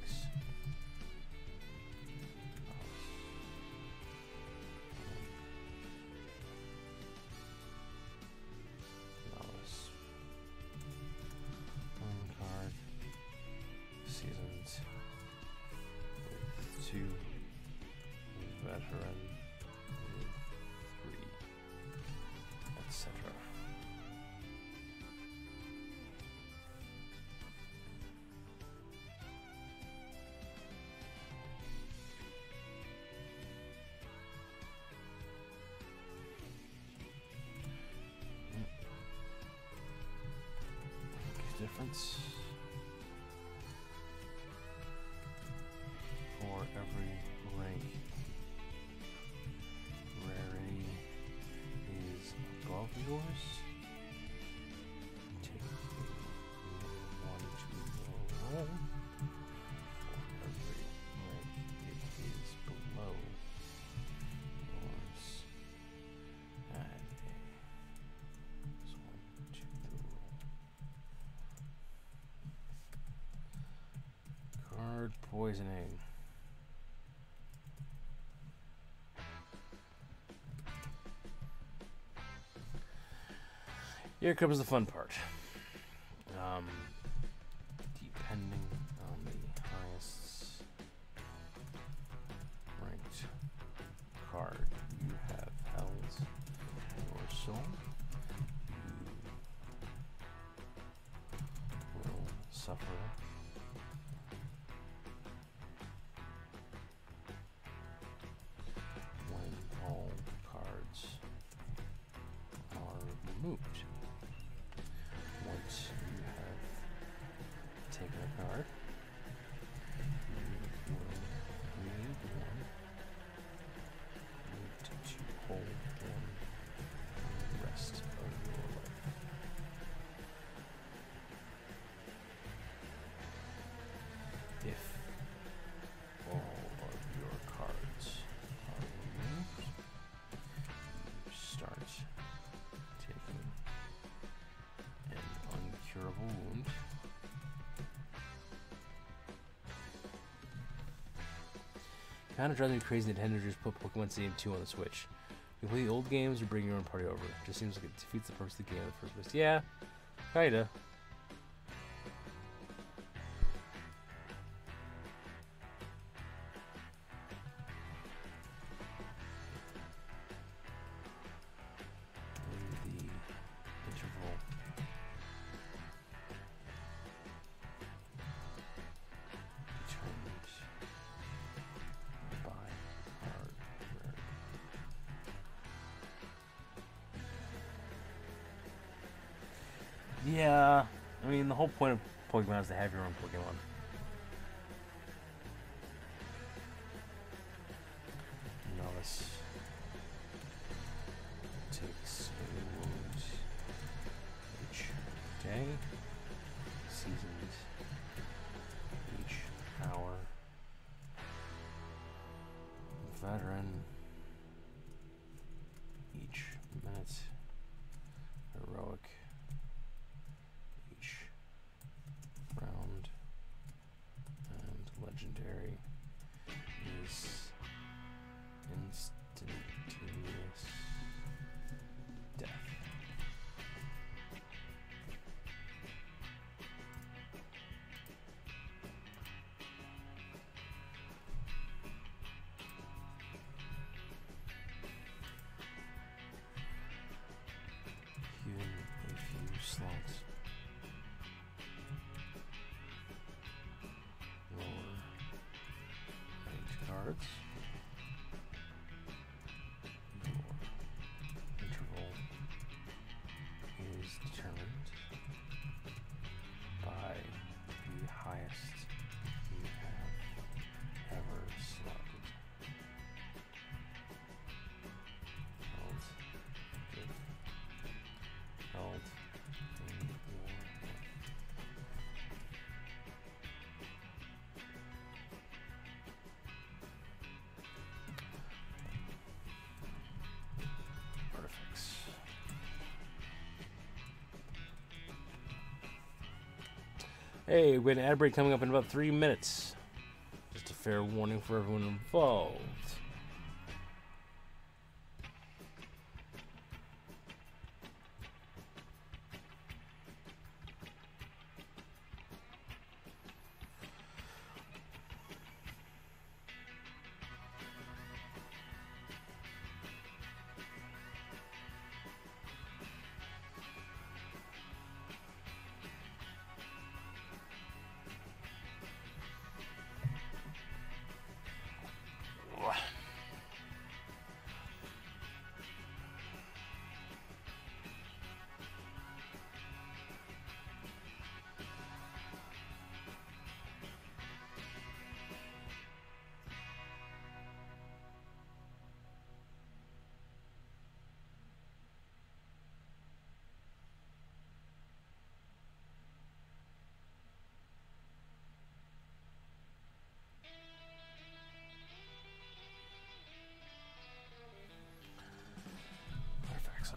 Have difference for every rank. Rarity is above yours. Poisoning. Here comes the fun part. Kind of drives me crazy that Nintendo just put Pokemon Stadium 2 on the Switch. You play the old games or bring your own party over. Just seems like it defeats the purpose of the game in the first place. Yeah, kinda. I mean the whole point of Pokemon is to have your own Pokemon. Hey, we have an ad break coming up in about three minutes. Just a fair warning for everyone involved.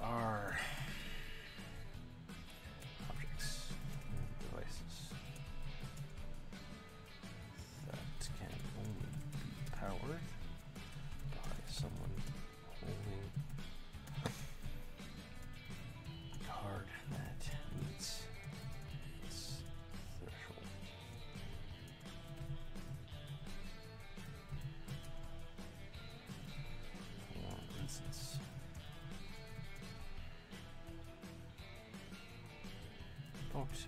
Are objects devices that can only be powered by someone holding a card that meets its threshold. For instance, Oh, Fox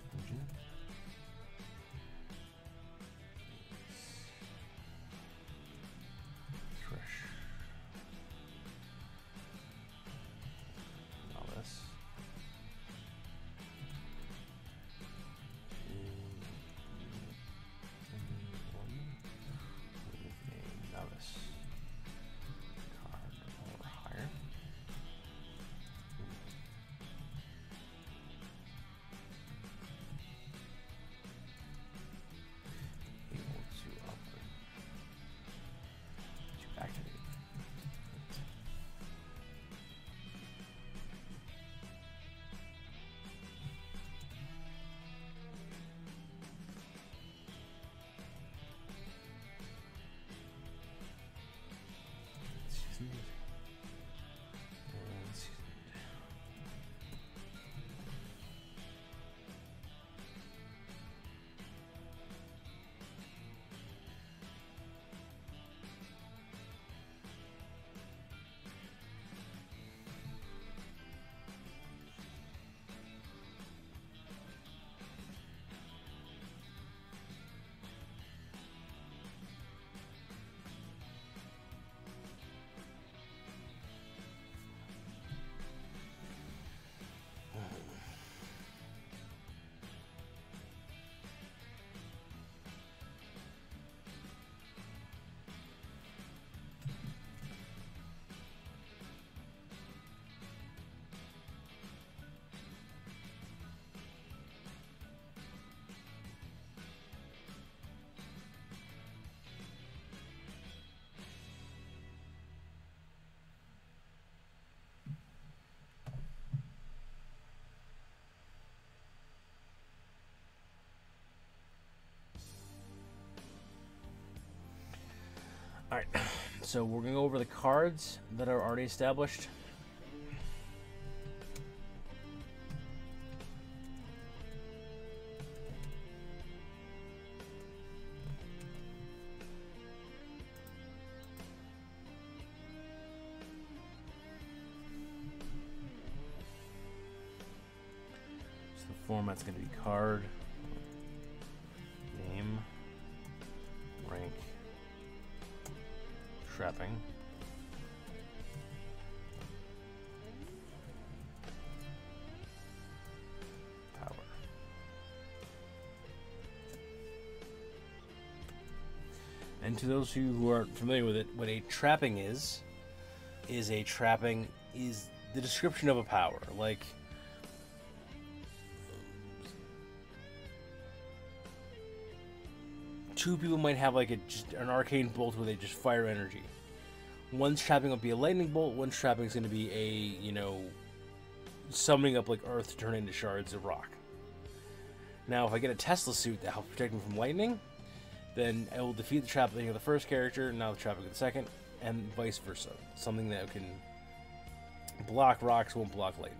so we're gonna go over the cards that are already established. To those who, who aren't familiar with it, what a trapping is, is a trapping is the description of a power. Like two people might have like a just an arcane bolt where they just fire energy. One's trapping will be a lightning bolt. One's trapping is going to be a you know summoning up like earth to turn into shards of rock. Now, if I get a Tesla suit that helps protect me from lightning, then I will defeat the trapping of the first character, now the trapping of the second, and vice versa. Something that can block rocks won't block lightning.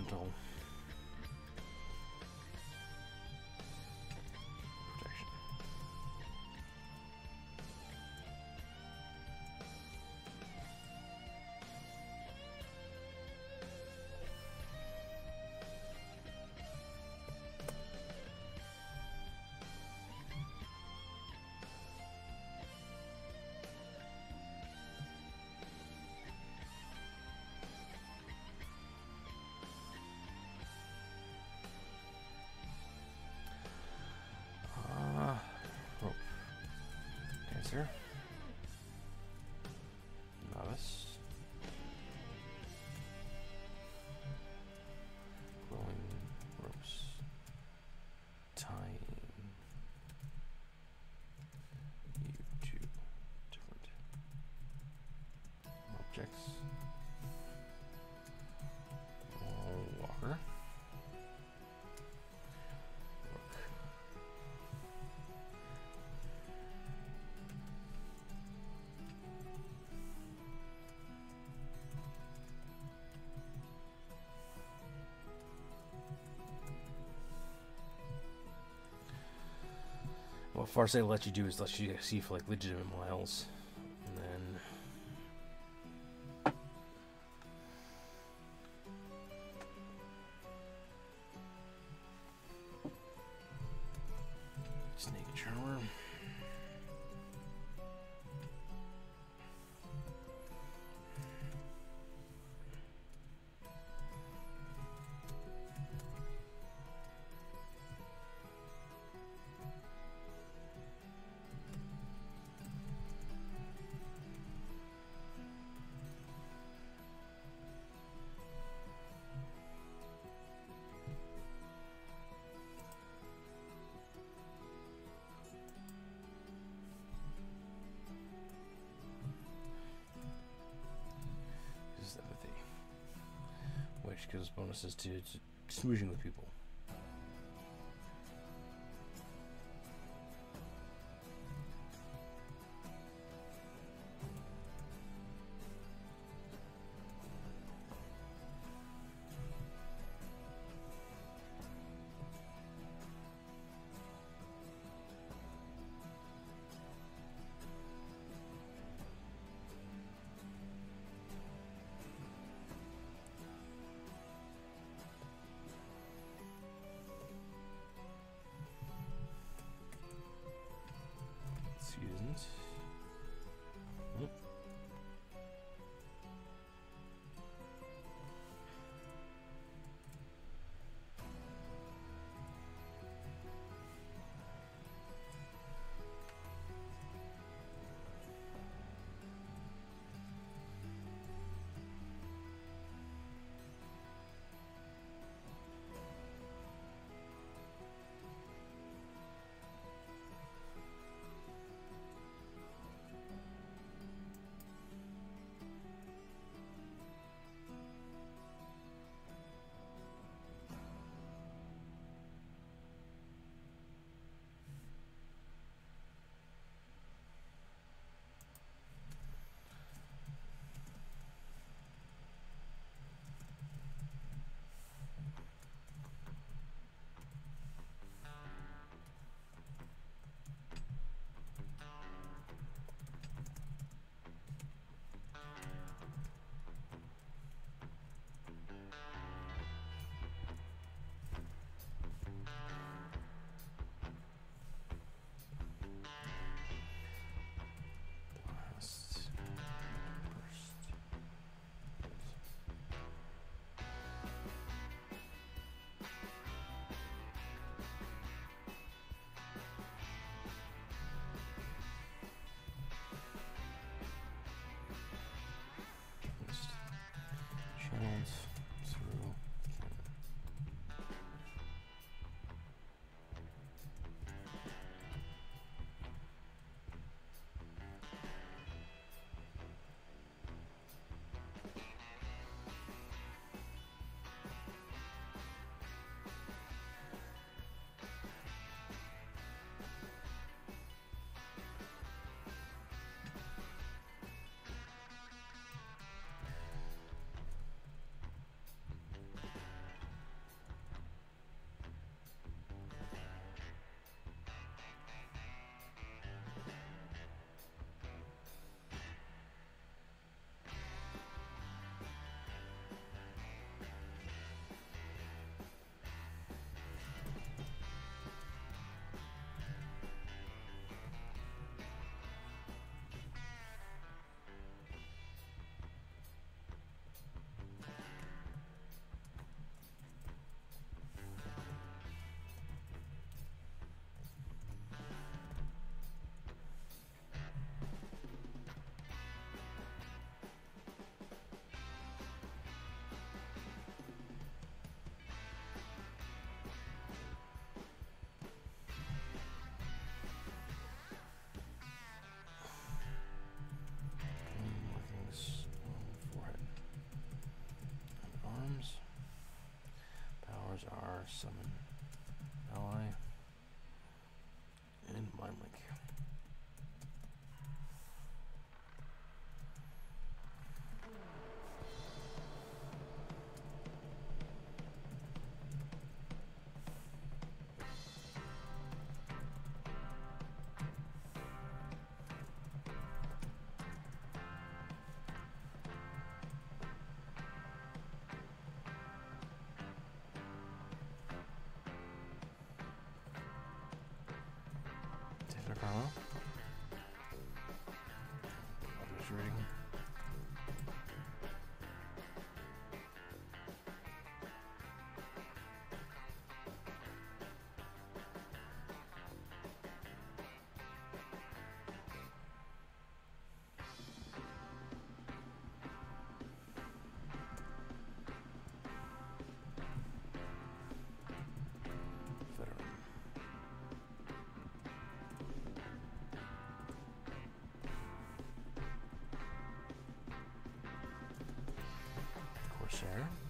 Environmental Dancer. Novice. Glowing ropes. Tying you to different objects. What Farsight will let you do is let you see for like legitimate miles. Gives bonuses to, to smooching with people. Summon 됩니다. Corsair.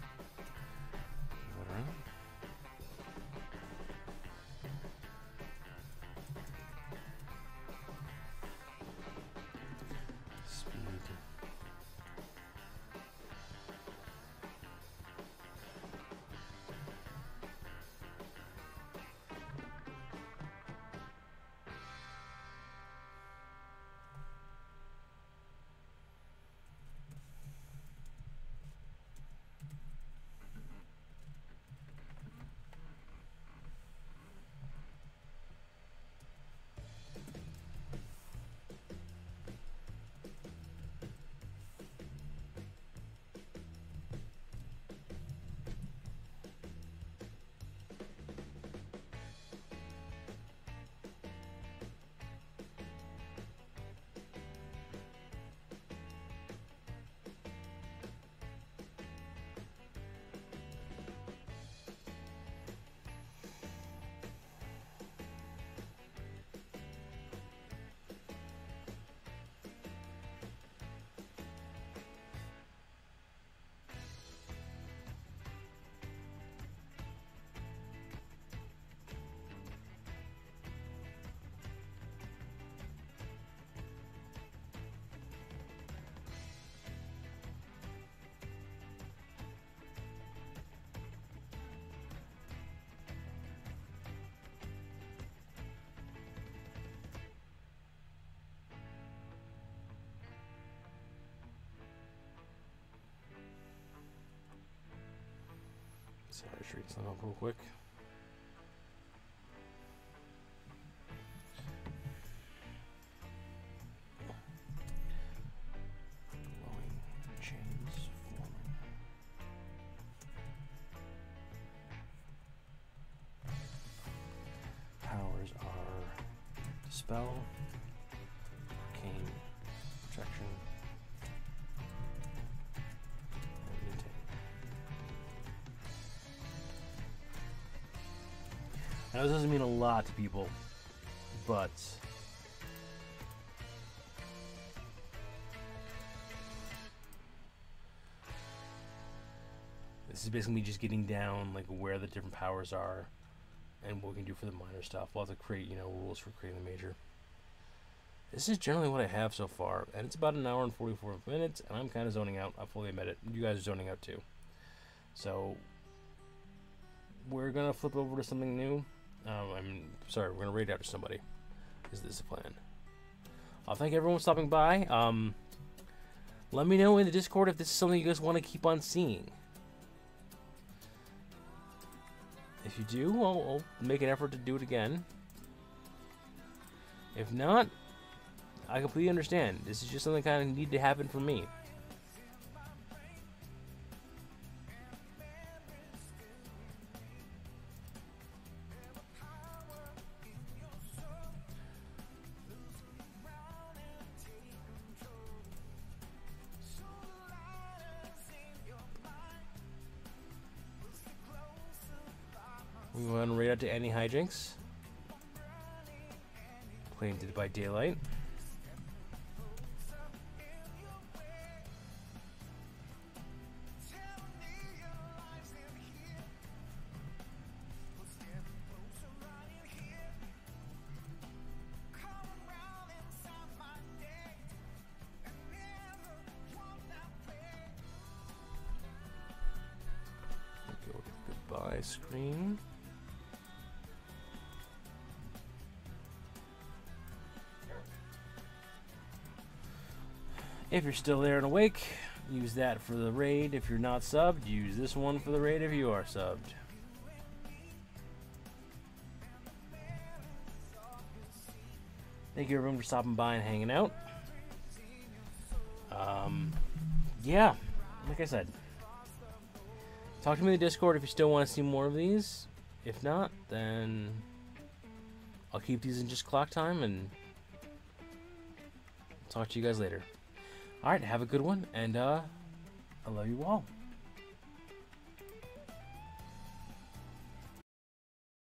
Sorry, treat some up real quick. Lot to people, but this is basically me just getting down like where the different powers are and what we can do for the minor stuff. We'll have to create, you know, rules for creating the major. This is generally what I have so far, and it's about an hour and 44 minutes, and I'm kind of zoning out. I fully admit it. You guys are zoning out too. So, we're gonna flip over to something new. Um, I'm sorry, we're gonna raid after somebody. Is this the plan? I'll thank everyone for stopping by. Um, let me know in the Discord if this is something you guys want to keep on seeing. If you do, I'll, I'll make an effort to do it again. If not, I completely understand. This is just something kind of need to happen for me. To Annie Hijinks. Playing Dead by Daylight. If you're still there and awake, use that for the raid. If you're not subbed, use this one for the raid if you are subbed. Thank you everyone for stopping by and hanging out. Um, yeah, like I said, talk to me in the Discord if you still want to see more of these. If not, then I'll keep these in just clock time and talk to you guys later. All right, have a good one, and uh, I love you all.